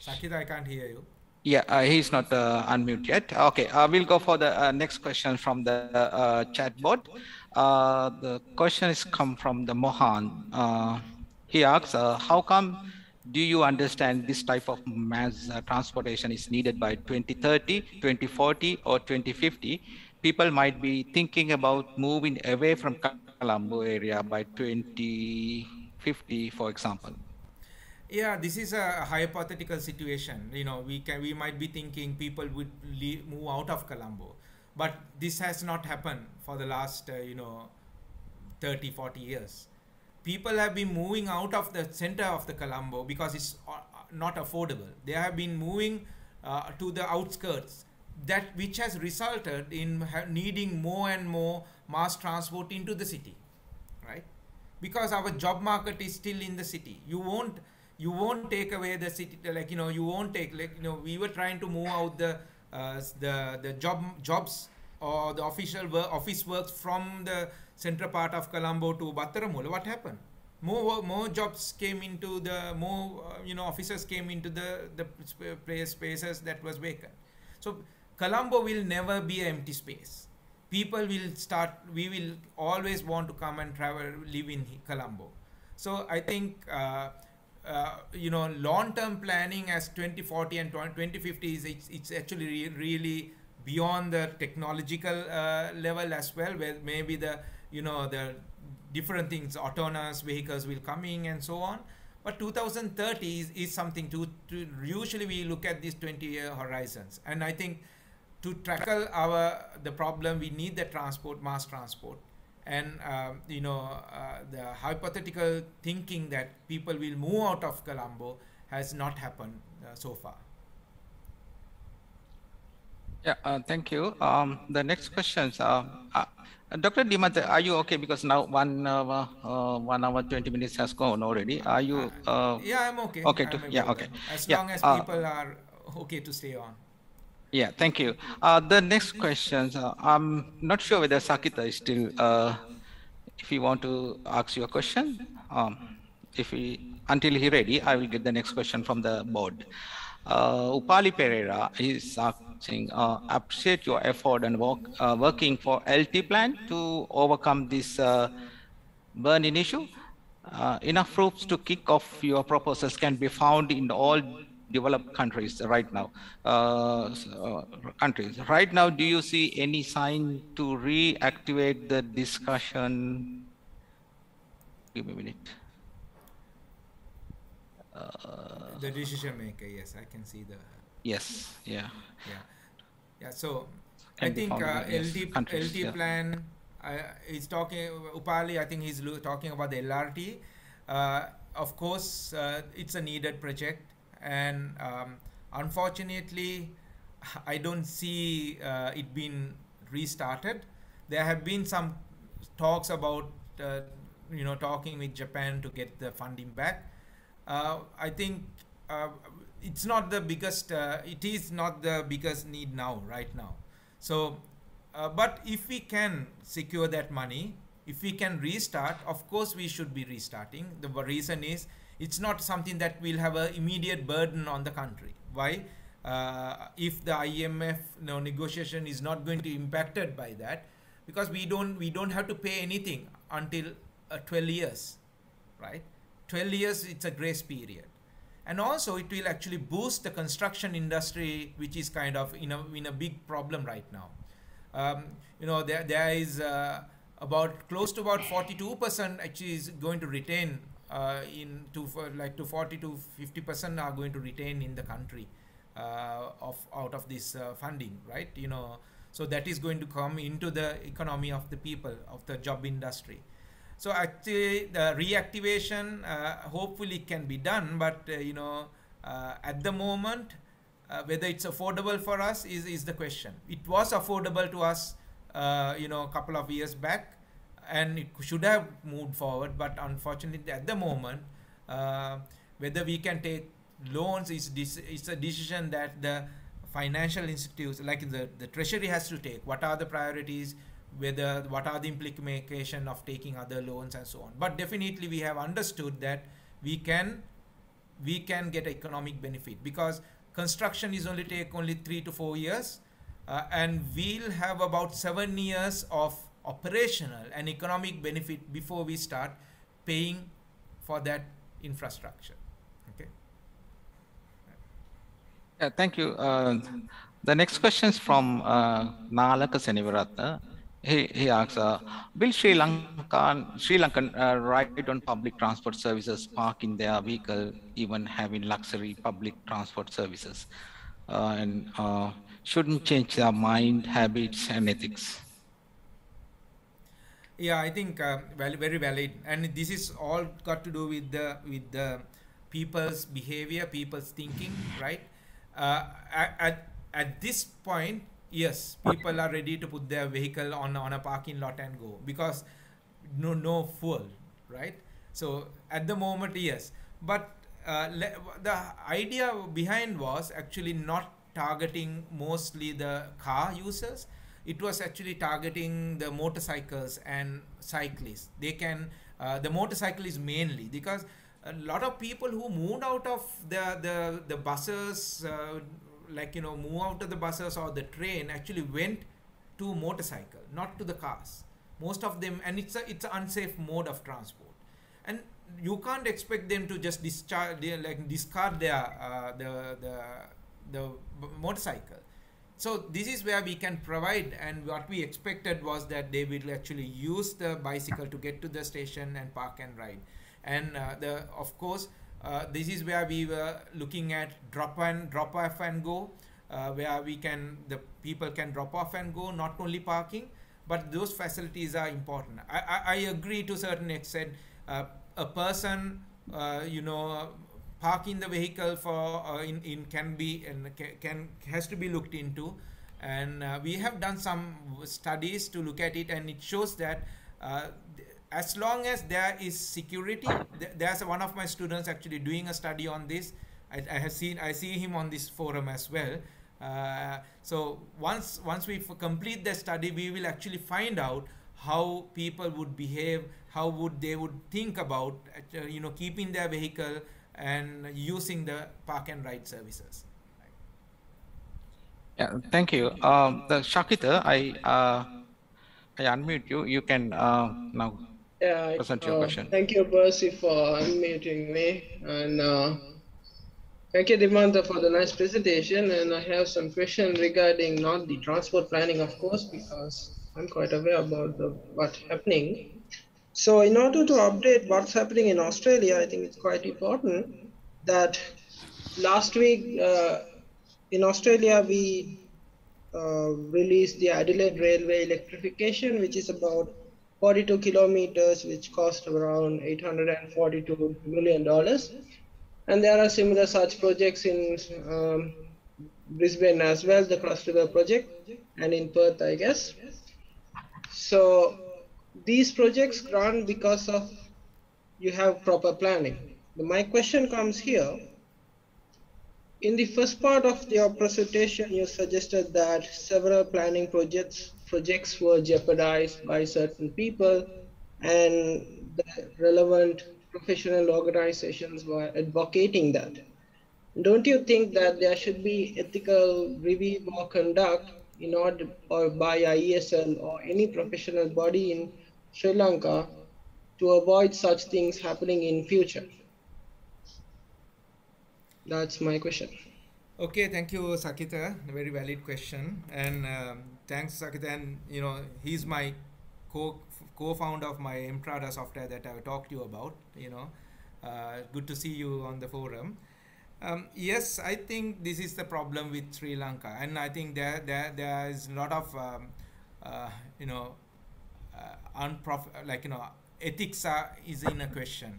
Speaker 2: Sakita, I can't hear you.
Speaker 1: Yeah, uh, he's not uh, unmute yet. Okay, uh, we'll go for the uh, next question from the uh, chat bot. Uh, the question is come from the Mohan. He asks, how come do you understand this type of mass transportation is needed by 2030, 2040 or 2050? People might be thinking about moving away from Colombo area by 2050, for example.
Speaker 2: Yeah, this is a hypothetical situation. You know, we can we might be thinking people would leave, move out of Colombo, but this has not happened for the last uh, you know 30 40 years. People have been moving out of the center of the Colombo because it's uh, not affordable. They have been moving uh, to the outskirts that which has resulted in needing more and more mass transport into the city right because our job market is still in the city you won't you won't take away the city like you know you won't take like you know we were trying to move out the uh, the the job jobs or the official work, office works from the central part of Colombo to Battaramulla what happened? More more jobs came into the more uh, you know officers came into the the place spaces that was vacant. So Colombo will never be an empty space. People will start we will always want to come and travel live in colombo. So i think uh, uh, you know long term planning as 2040 and 2050 is it's, it's actually re- really beyond the technological uh, level as well where maybe the you know the different things autonomous vehicles will coming and so on. But 2030 is, is something to, to usually we look at these 20 year horizons. And i think to tackle our the problem we need the transport mass transport and um, you know uh, the hypothetical thinking that people will move out of colombo has not happened uh, so far
Speaker 1: Yeah, uh, thank you. Um, the next questions. Uh, uh, Dr. Dimat, are you okay? Because now one uh, uh, one hour twenty minutes has gone already. Are you? Uh,
Speaker 2: yeah, I'm okay.
Speaker 1: Okay.
Speaker 2: I'm
Speaker 1: to, yeah. Okay.
Speaker 2: As
Speaker 1: yeah,
Speaker 2: long as people are okay to stay on.
Speaker 1: Yeah, thank you. the next questions. I'm not sure whether Sakita is still. if you want to ask your question, um, if he until he ready, I will get the next question from the board. Uh, Upali Pereira is asking, uh, appreciate your effort and work, uh, working for LT plan to overcome this uh, burning issue. Uh, enough proofs to kick off your proposals can be found in all developed countries right now. Uh, countries right now, do you see any sign to reactivate the discussion? Give me a minute.
Speaker 2: Uh, the decision maker, yes, I can see the.
Speaker 1: Yes, yeah.
Speaker 2: Yeah, yeah. So I think uh, LT LT yeah. plan uh, is talking Upali. I think he's talking about the LRT. Uh, of course, uh, it's a needed project, and um, unfortunately, I don't see uh, it being restarted. There have been some talks about uh, you know talking with Japan to get the funding back uh, I think uh, it's not the biggest, uh, it is not the biggest need now, right now. So, but if we can secure that money, if we can restart, of course we should be restarting. The reason is it's not something that will have an immediate burden on the country. Why? Uh, if the IMF you know, negotiation is not going to be impacted by that, because we don't we don't have to pay anything until uh, 12 years, right? 12 years it's a grace period and also it will actually boost the construction industry which is kind of in a, in a big problem right now um, you know there, there is uh, about close to about 42% actually is going to retain uh, in to like to 40 to 50 percent are going to retain in the country uh, of out of this uh, funding right you know so that is going to come into the economy of the people of the job industry so actually the reactivation uh, hopefully can be done, but uh, you know uh, at the moment uh, whether it's affordable for us is, is the question. It was affordable to us uh, you know a couple of years back and it should have moved forward, but unfortunately at the moment uh, whether we can take loans is it's a decision that the financial institutes like the, the treasury has to take. What are the priorities? whether what are the implication of taking other loans and so on but definitely we have understood that we can we can get economic benefit because construction is only take only three to four years uh, and we'll have about seven years of operational and economic benefit before we start paying for that infrastructure okay
Speaker 1: yeah thank you uh, the next question is from uh, Nalaka Senivaratna he, he asks, uh, will Sri Lankan, Sri Lankan uh, ride on public transport services park in their vehicle, even having luxury public transport services? Uh, and uh, shouldn't change their mind, habits, and ethics.
Speaker 2: Yeah, I think uh, well, very valid, and this is all got to do with the with the people's behavior, people's thinking, right? Uh, at at this point, yes people are ready to put their vehicle on on a parking lot and go because no no fuel right? So at the moment yes. But uh, the idea behind was actually not targeting mostly the car users it was actually targeting the motorcycles and cyclists. They can uh, the motorcycle is mainly because a lot of people who moved out of the the, the buses uh, like you know move out of the buses or the train actually went to motorcycle not to the cars. Most of them and it's a it's an unsafe mode of transport. And you can't expect them to just discharge like discard their uh, the the the motorcycle so this is where we can provide and what we expected was that they will actually use the bicycle to get to the station and park and ride and uh, the of course uh, this is where we were looking at drop and drop off and go, uh, where we can the people can drop off and go, not only parking, but those facilities are important. I, I, I agree to a certain extent. Uh, a person, uh, you know, parking the vehicle for uh, in in can be and can, can has to be looked into. And uh, we have done some studies to look at it, and it shows that uh, as long as there is security, th there's one of my students actually doing a study on this. I, I have seen, I see him on this forum as well. Uh, so once once we complete the study, we will actually find out how people would behave, how would they would think about uh, you know keeping their vehicle and using the park and ride services.
Speaker 1: Yeah, thank you. Um, the Shakita, I uh, I unmute you. You can uh, now
Speaker 5: yeah,
Speaker 1: present your
Speaker 5: uh,
Speaker 1: question.
Speaker 5: Thank you, Percy, for unmuting me, and uh, thank you, Dimanta, for the nice presentation. And I have some question regarding not the transport planning, of course, because I'm quite aware about the what's happening. So, in order to update what's happening in Australia, I think it's quite important that last week uh, in Australia we uh, released the Adelaide Railway electrification, which is about 42 kilometers, which cost around 842 million dollars. And there are similar such projects in um, Brisbane as well, the Cross River project, and in Perth, I guess. So these projects run because of you have proper planning. My question comes here. In the first part of your presentation, you suggested that several planning projects projects were jeopardized by certain people and the relevant professional organizations were advocating that. Don't you think that there should be ethical review or conduct in order or by IESL or any professional body in Sri Lanka to avoid such things happening in future? That's my question.
Speaker 2: Okay, thank you, Sakita. Very valid question, and um, thanks, Sakita. And you know, he's my co co-founder of my Emtrada software that I talked to you about. You know, uh, good to see you on the forum. Um, yes, I think this is the problem with Sri Lanka, and I think there there there is a lot of um, uh, you know unprof like you know ethics are, is in a question.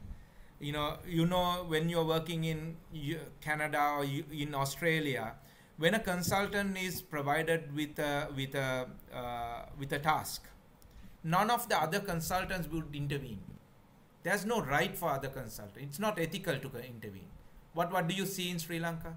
Speaker 2: You know you know when you're working in canada or in australia when a consultant is provided with a with a uh, with a task none of the other consultants would intervene. There's no right for other consultants it's not ethical to intervene. What what do you see in sri lanka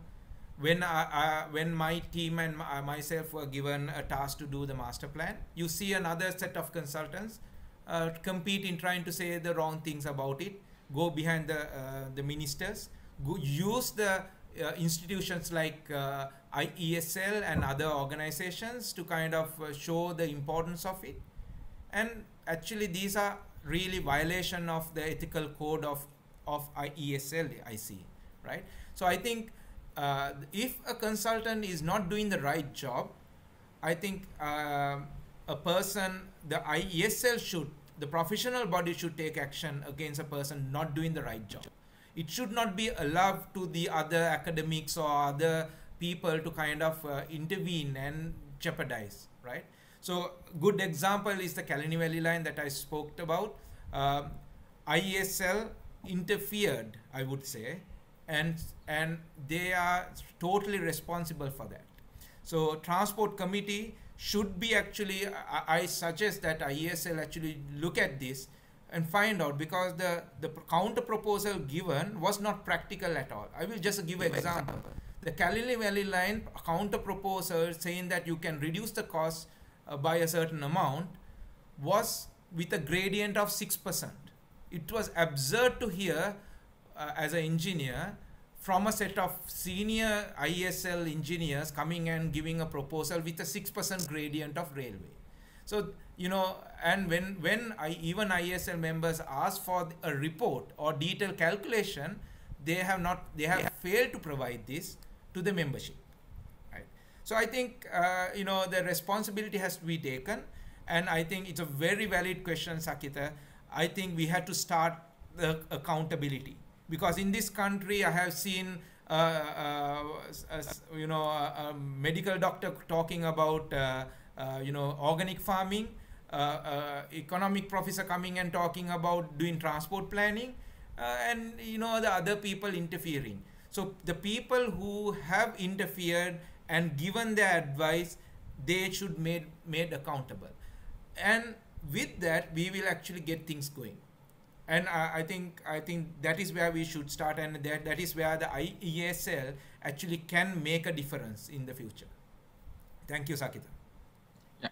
Speaker 2: when I, I, when my team and my, myself were given a task to do the master plan you see another set of consultants uh, compete in trying to say the wrong things about it go behind the uh, the ministers, go use the uh, institutions like uh, IESL and other organizations to kind of uh, show the importance of it. And actually, these are really violation of the ethical code of of IESL. I see, right? So I think uh, if a consultant is not doing the right job, I think uh, a person, the IESL should the professional body should take action against a person not doing the right job. It should not be allowed to the other academics or other people to kind of uh, intervene and jeopardize, right? So good example is the Kelani Valley line that I spoke about. Uh, IESL interfered, I would say, and and they are totally responsible for that. So transport committee should be actually, I, I suggest that IESL actually look at this and find out because the, the counter proposal given was not practical at all. I will just give an example. The Kelani Valley line counter proposal saying that you can reduce the cost uh, by a certain amount was with a gradient of 6%. It was absurd to hear uh, as an engineer from a set of senior ISL engineers coming and giving a proposal with a 6% gradient of railway. So, you know, and when, when I, even ISL members ask for a report or detailed calculation, they have not, they have yeah. failed to provide this to the membership. Right. So I think, uh, you know, the responsibility has to be taken. And I think it's a very valid question, Sakita. I think we had to start the accountability because in this country I have seen uh, uh, you know a, a, medical doctor talking about uh, uh you know organic farming uh, uh, economic professor coming and talking about doing transport planning and you know the other people interfering. So the people who have interfered and given their advice they should made made accountable. And with that we will actually get things going and I, I, think I think that is where we should start, and that that is where the ESL actually can make a difference in the future. Thank you, Sakita.
Speaker 1: Yeah.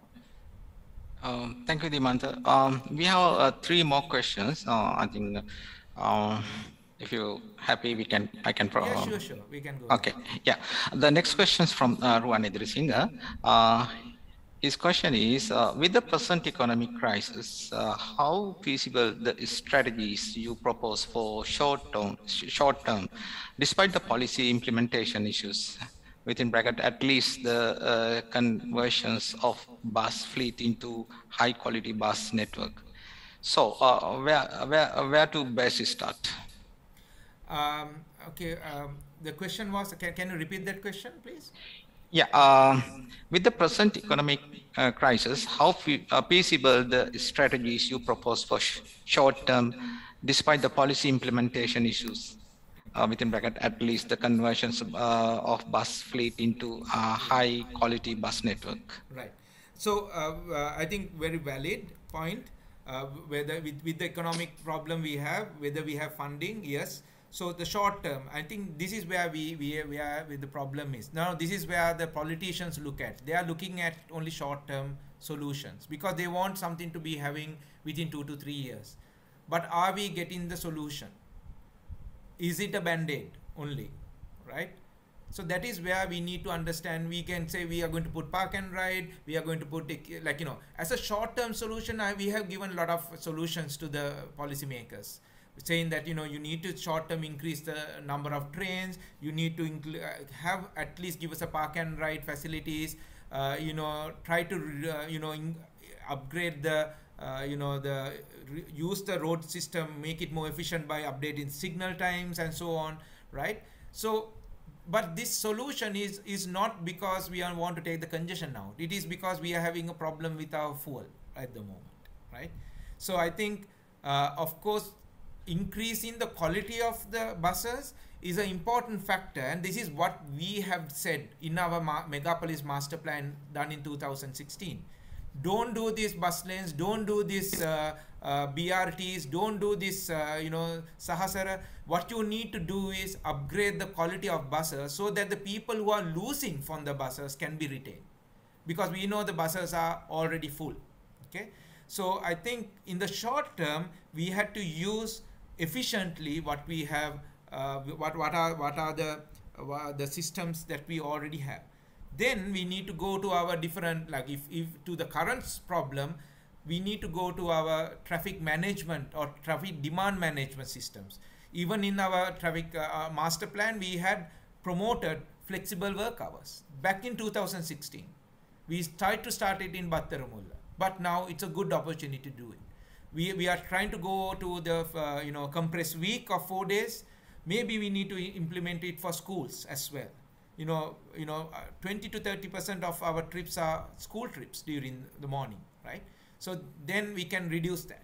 Speaker 1: Um, thank you, Dimanta. Um, we have uh, three more questions. Uh, I think um, if you're happy, we can I can.
Speaker 2: Pro- yeah, sure, sure. We can go.
Speaker 1: Okay. Yeah. The next question is from uh, Ruan Idrisinga. His question is, uh, with the present economic crisis, uh, how feasible the strategies you propose for short term, short term, despite the policy implementation issues, within bracket, at least the uh, conversions of bus fleet into high quality bus network. So uh, where, where, where to best start?
Speaker 2: Um, okay, um, the question was, can, can you repeat that question, please?
Speaker 1: Yeah, uh, with the present economic uh, crisis, how uh, feasible the strategies you propose for sh short term, despite the policy implementation issues? Uh, within bracket, at least the conversions uh, of bus fleet into a high quality bus network.
Speaker 2: Right. So uh, I think very valid point. whether with, with the economic problem we have, whether we have funding, yes, so the short term, I think this is where we, we, we are with the problem is. Now this is where the politicians look at. They are looking at only short term solutions because they want something to be having within two to three years. But are we getting the solution? Is it a band-aid only, right? So that is where we need to understand. We can say we are going to put park and ride. We are going to put like you know as a short-term solution. we have given a lot of solutions to the policymakers saying that you know you need to short term increase the number of trains you need to uh, have at least give us a park and ride facilities uh, you know try to uh, you know upgrade the uh, you know the use the road system make it more efficient by updating signal times and so on right? So but this solution is is not because we want to take the congestion out it is because we are having a problem with our fuel at the moment right? So i think uh, of course increasing the quality of the buses is an important factor. And this is what we have said in our Ma megapolis master plan done in 2016 don't do these bus lanes don't do these uh, uh, brts don't do this uh, you know sahasara what you need to do is upgrade the quality of buses so that the people who are losing from the buses can be retained. Because we know the buses are already full. Okay? So i think in the short term we had to use efficiently what we have, uh, what, what are, what are the, uh, the systems that we already have. Then we need to go to our different, like if, if to the current problem, we need to go to our traffic management or traffic demand management systems. Even in our traffic uh, uh master plan, we had promoted flexible work hours back in 2016. We tried to start it in Battaramulla, but now it's a good opportunity to do it we, we are trying to go to the uh, you know compressed week of four days. Maybe we need to implement it for schools as well. You know you know uh, 20 to 30 percent of our trips are school trips during the morning right? So then we can reduce that.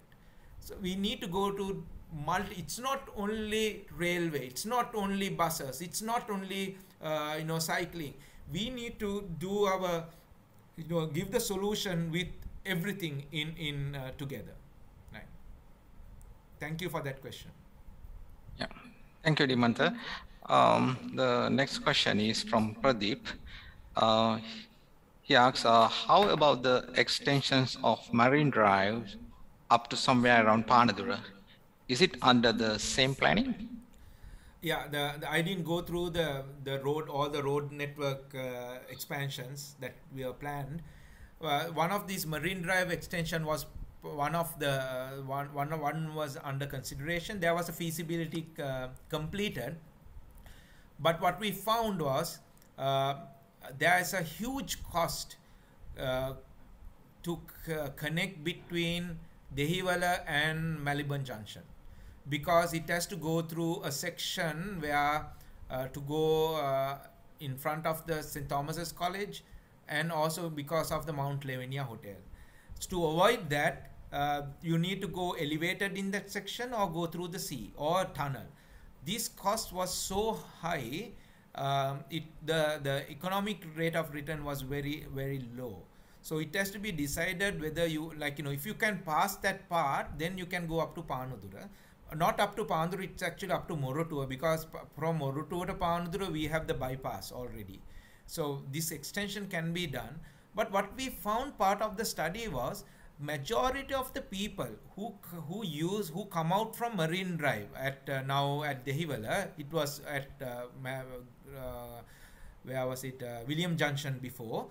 Speaker 2: So we need to go to multi it's not only railway it's not only buses it's not only uh, you know cycling. We need to do our you know give the solution with everything in in uh, together Thank you for that question.
Speaker 1: Yeah, thank you, Dimanta. Um, the next question is from Pradeep. Uh, he asks, uh, how about the extensions of Marine Drive up to somewhere around Panadura? Is it under the same planning?
Speaker 2: Yeah, the, the, I didn't go through the, the road, all the road network uh, expansions that we have planned. Uh, one of these Marine Drive extension was one of the one, one, one was under consideration there was a feasibility uh, completed but what we found was uh, there is a huge cost uh, to connect between Dehiwala and Maliban Junction because it has to go through a section where uh, to go uh, in front of the St. Thomas's College and also because of the Mount Lavinia Hotel. So to avoid that, uh, you need to go elevated in that section or go through the sea or tunnel. This cost was so high, um, it the the economic rate of return was very very low. So it has to be decided whether you like you know if you can pass that part, then you can go up to Panadura. Not up to Panadura, it's actually up to Moratuwa because from Moratuwa to Panadura we have the bypass already. So this extension can be done. But what we found part of the study was majority of the people who who use who come out from Marine Drive at uh, now at Dehiwala, it was at uh, uh, where was it uh, William Junction before,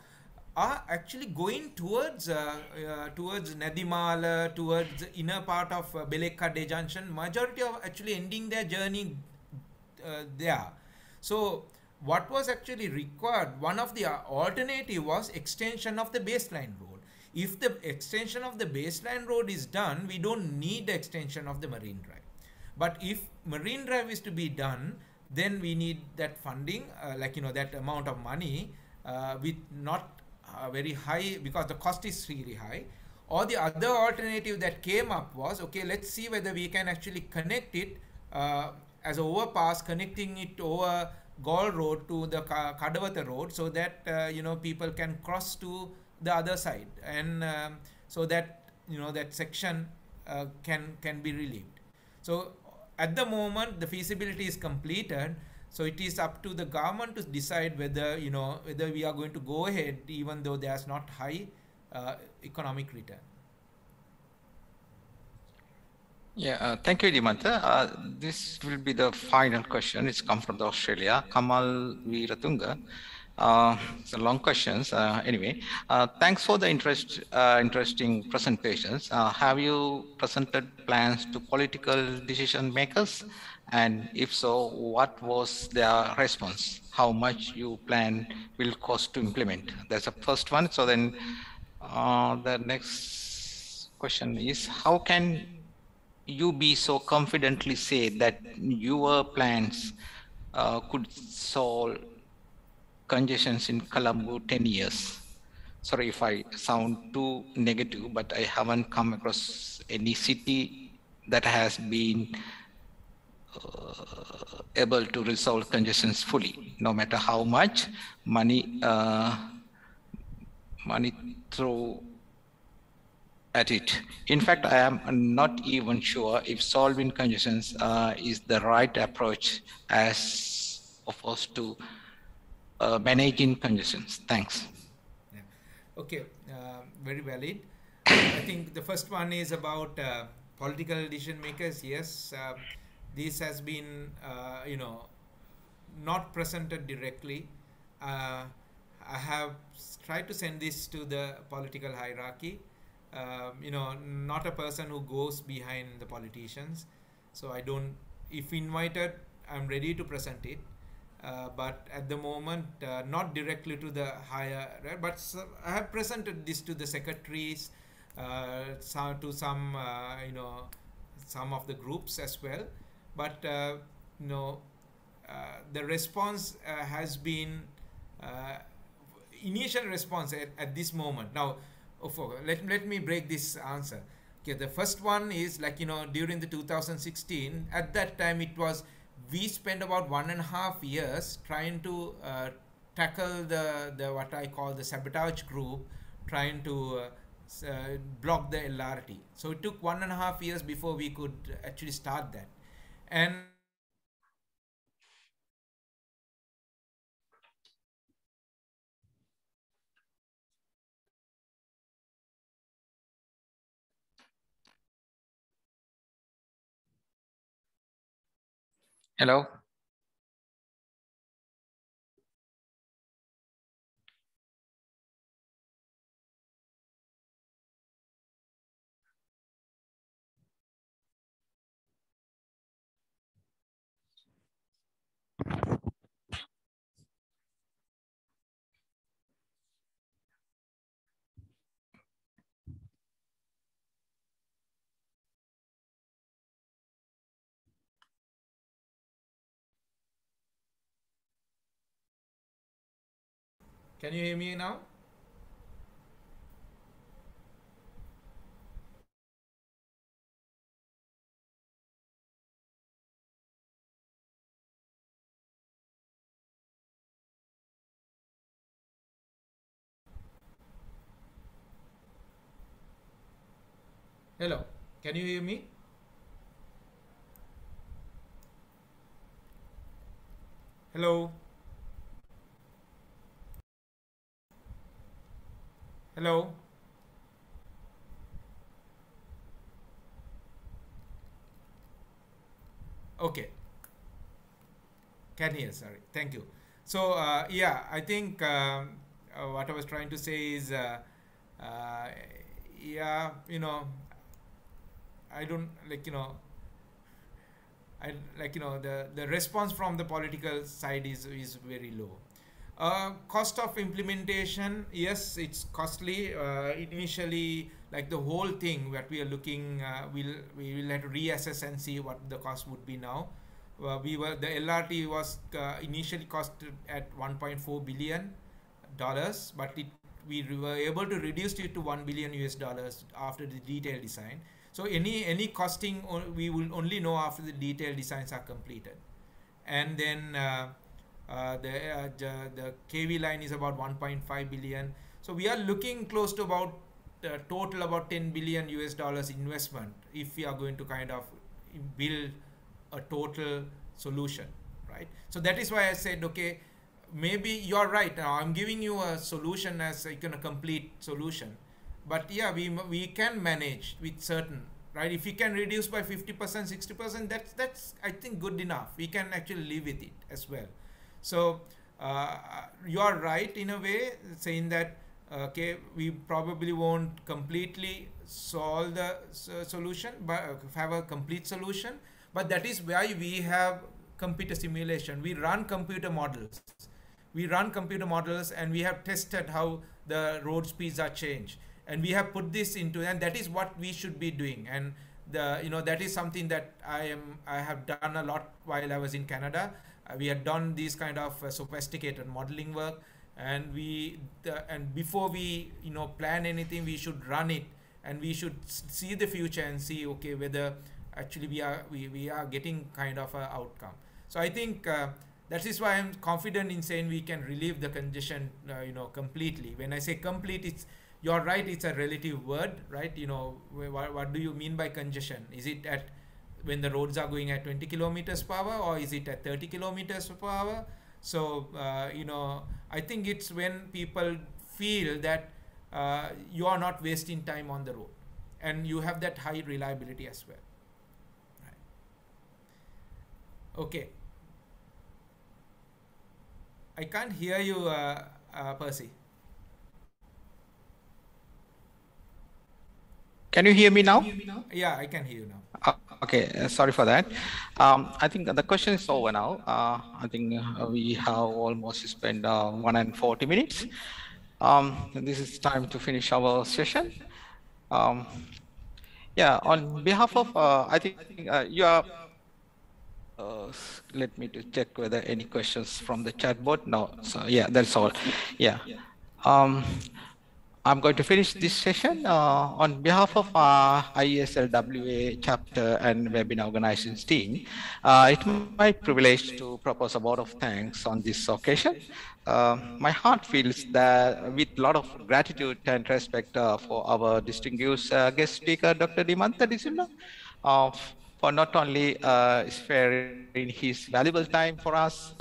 Speaker 2: are actually going towards uh, uh, towards Nedimala, towards the inner part of uh, Belekkade Junction. Majority of actually ending their journey there. So what was actually required, one of the alternative was extension of the baseline road if the extension of the baseline road is done, we don't need the extension of the marine drive. But if marine drive is to be done, then we need that funding, uh, like you know that amount of money uh, with not uh, very high because the cost is really high. Or the other alternative that came up was okay, let's see whether we can actually connect it uh, as an overpass, connecting it over Galle Road to the Kadawatha Road, so that uh, you know people can cross to the other side and um, so that you know that section uh, can can be relieved so at the moment the feasibility is completed so it is up to the government to decide whether you know whether we are going to go ahead even though there's not high uh, economic return
Speaker 1: yeah, uh, thank you, Dimantha. Uh, this will be the final question. It's come from Australia. Kamal Viratunga. Uh, it's a long questions. Uh, anyway, uh, thanks for the interest, uh, interesting presentations. Uh, have you presented plans to political decision makers? And if so, what was their response? How much you plan will cost to implement? That's the first one. So then the next question is, how can you be so confidently say that your plans could solve congestions in Colombo 10 years. Sorry if I sound too negative, but I haven't come across any city that has been uh, able to resolve congestions fully, no matter how much money uh, money throw at it. In fact, I am not even sure if solving congestions uh, is the right approach as opposed to uh, managing conditions. Thanks.
Speaker 2: Yeah. Okay, uh, very valid. I think the first one is about uh, political decision makers. Yes, uh, this has been, uh, you know, not presented directly. Uh, I have tried to send this to the political hierarchy. Um, you know, not a person who goes behind the politicians. So I don't, if invited, I'm ready to present it. Uh, but at the moment uh, not directly to the higher right? but I have presented this to the secretaries uh, to some uh, you know some of the groups as well but uh, you know the response has been initial response at, at this moment now oh, let, let me break this answer okay the first one is like you know during the 2016 at that time it was we spent about one and a half years trying to uh, tackle the, the what I call the sabotage group, trying to uh, uh, block the LRT. So it took one and a half years before we could actually start that. And
Speaker 1: Hello.
Speaker 2: Can you hear me now? Hello, can you hear me? Hello. Hello. Okay. Can hear, sorry. Thank you. So, uh, yeah, I think um, uh, what I was trying to say is, uh, uh yeah, you know, I don't like, you know, I like, you know, the, the response from the political side is, is very low. Uh, cost of implementation, yes, it's costly. Uh, initially, like the whole thing that we are looking, uh, we'll, we will have to reassess and see what the cost would be now. Uh, we were the LRT was uh, initially costed at 1.4 billion dollars, but it, we were able to reduce it to 1 billion US dollars after the detailed design. So any any costing we will only know after the detailed designs are completed, and then uh, uh, the, uh, the, the KV line is about 1.5 billion. So we are looking close to about uh, total about 10 billion US dollars investment if we are going to kind of build a total solution, right? So that is why I said, okay, maybe you're right. Now I'm giving you a solution as a, of complete solution, but yeah, we we can manage with certain right. If we can reduce by 50%, 60%, that's that's I think good enough. We can actually live with it as well. So uh, you are right in a way saying that okay we probably won't completely solve the solution but uh, have a complete solution. But that is why we have computer simulation. We run computer models. We run computer models and we have tested how the road speeds are changed. And we have put this into and that is what we should be doing. And the you know that is something that i am i have done a lot while i was in canada we had done these kind of uh, sophisticated modeling work and we and before we you know plan anything we should run it and we should see the future and see okay whether actually we are we, we are getting kind of a outcome. So i think uh, that is why i'm confident in saying we can relieve the congestion uh, you know completely. When i say complete it's you're right it's a relative word right? You know what, what do you mean by congestion? Is it at when the roads are going at 20 kilometers per hour or is it at 30 kilometers per hour? So uh, you know i think it's when people feel that uh, you are not wasting time on the road and you have that high reliability as well. Right. okay. I can't hear you uh, uh percy.
Speaker 1: Can you hear me now?
Speaker 2: Yeah i can hear you now
Speaker 1: okay, uh, sorry for that. Um, I think the question is over now. Uh, I think uh, we have almost spent uh, one and 40 minutes. Um, this is time to finish our session. Um, yeah, on behalf of, uh, I think uh, you are, let me to check whether any questions from the chat board. No, so yeah, that's all. Yeah. Um, I'm going to finish this session uh, on behalf of our IESLWA chapter and webinar organizations team. Uh, it's my privilege to propose a vote of thanks on this occasion. Uh, my heart feels that with a lot of gratitude and respect uh, for our distinguished uh, guest speaker, Dr. Dimantha De Silva, uh, for not only sparing his valuable time for us,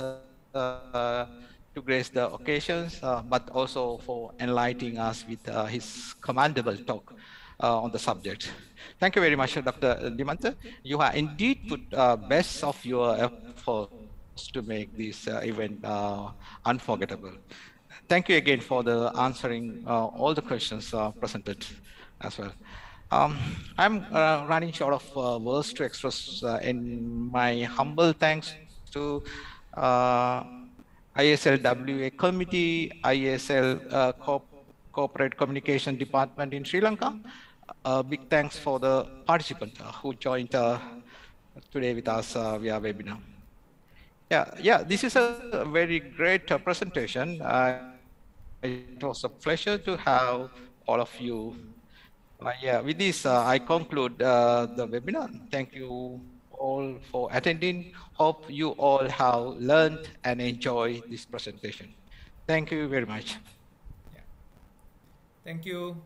Speaker 1: to grace the occasions, uh, but also for enlightening us with uh, his commendable talk uh, on the subject. Thank you very much, Dr. Dimantha. You have indeed put best of your efforts to make this event unforgettable. Thank you again for the answering all the questions presented as well. Um, I'm uh, running short of uh, words to express uh, in my humble thanks to IESLWA committee, ISL uh, Corp Corporate Communication Department in Sri Lanka. Uh, big thanks for the participants uh, who joined uh, today with us uh, via webinar. Yeah, yeah, this is a very great uh, presentation. it was a pleasure to have all of you. yeah, with this, I conclude the webinar. Thank you all for attending. Hope you all have learned and enjoy this presentation. Thank you very much.
Speaker 2: Yeah. Thank you.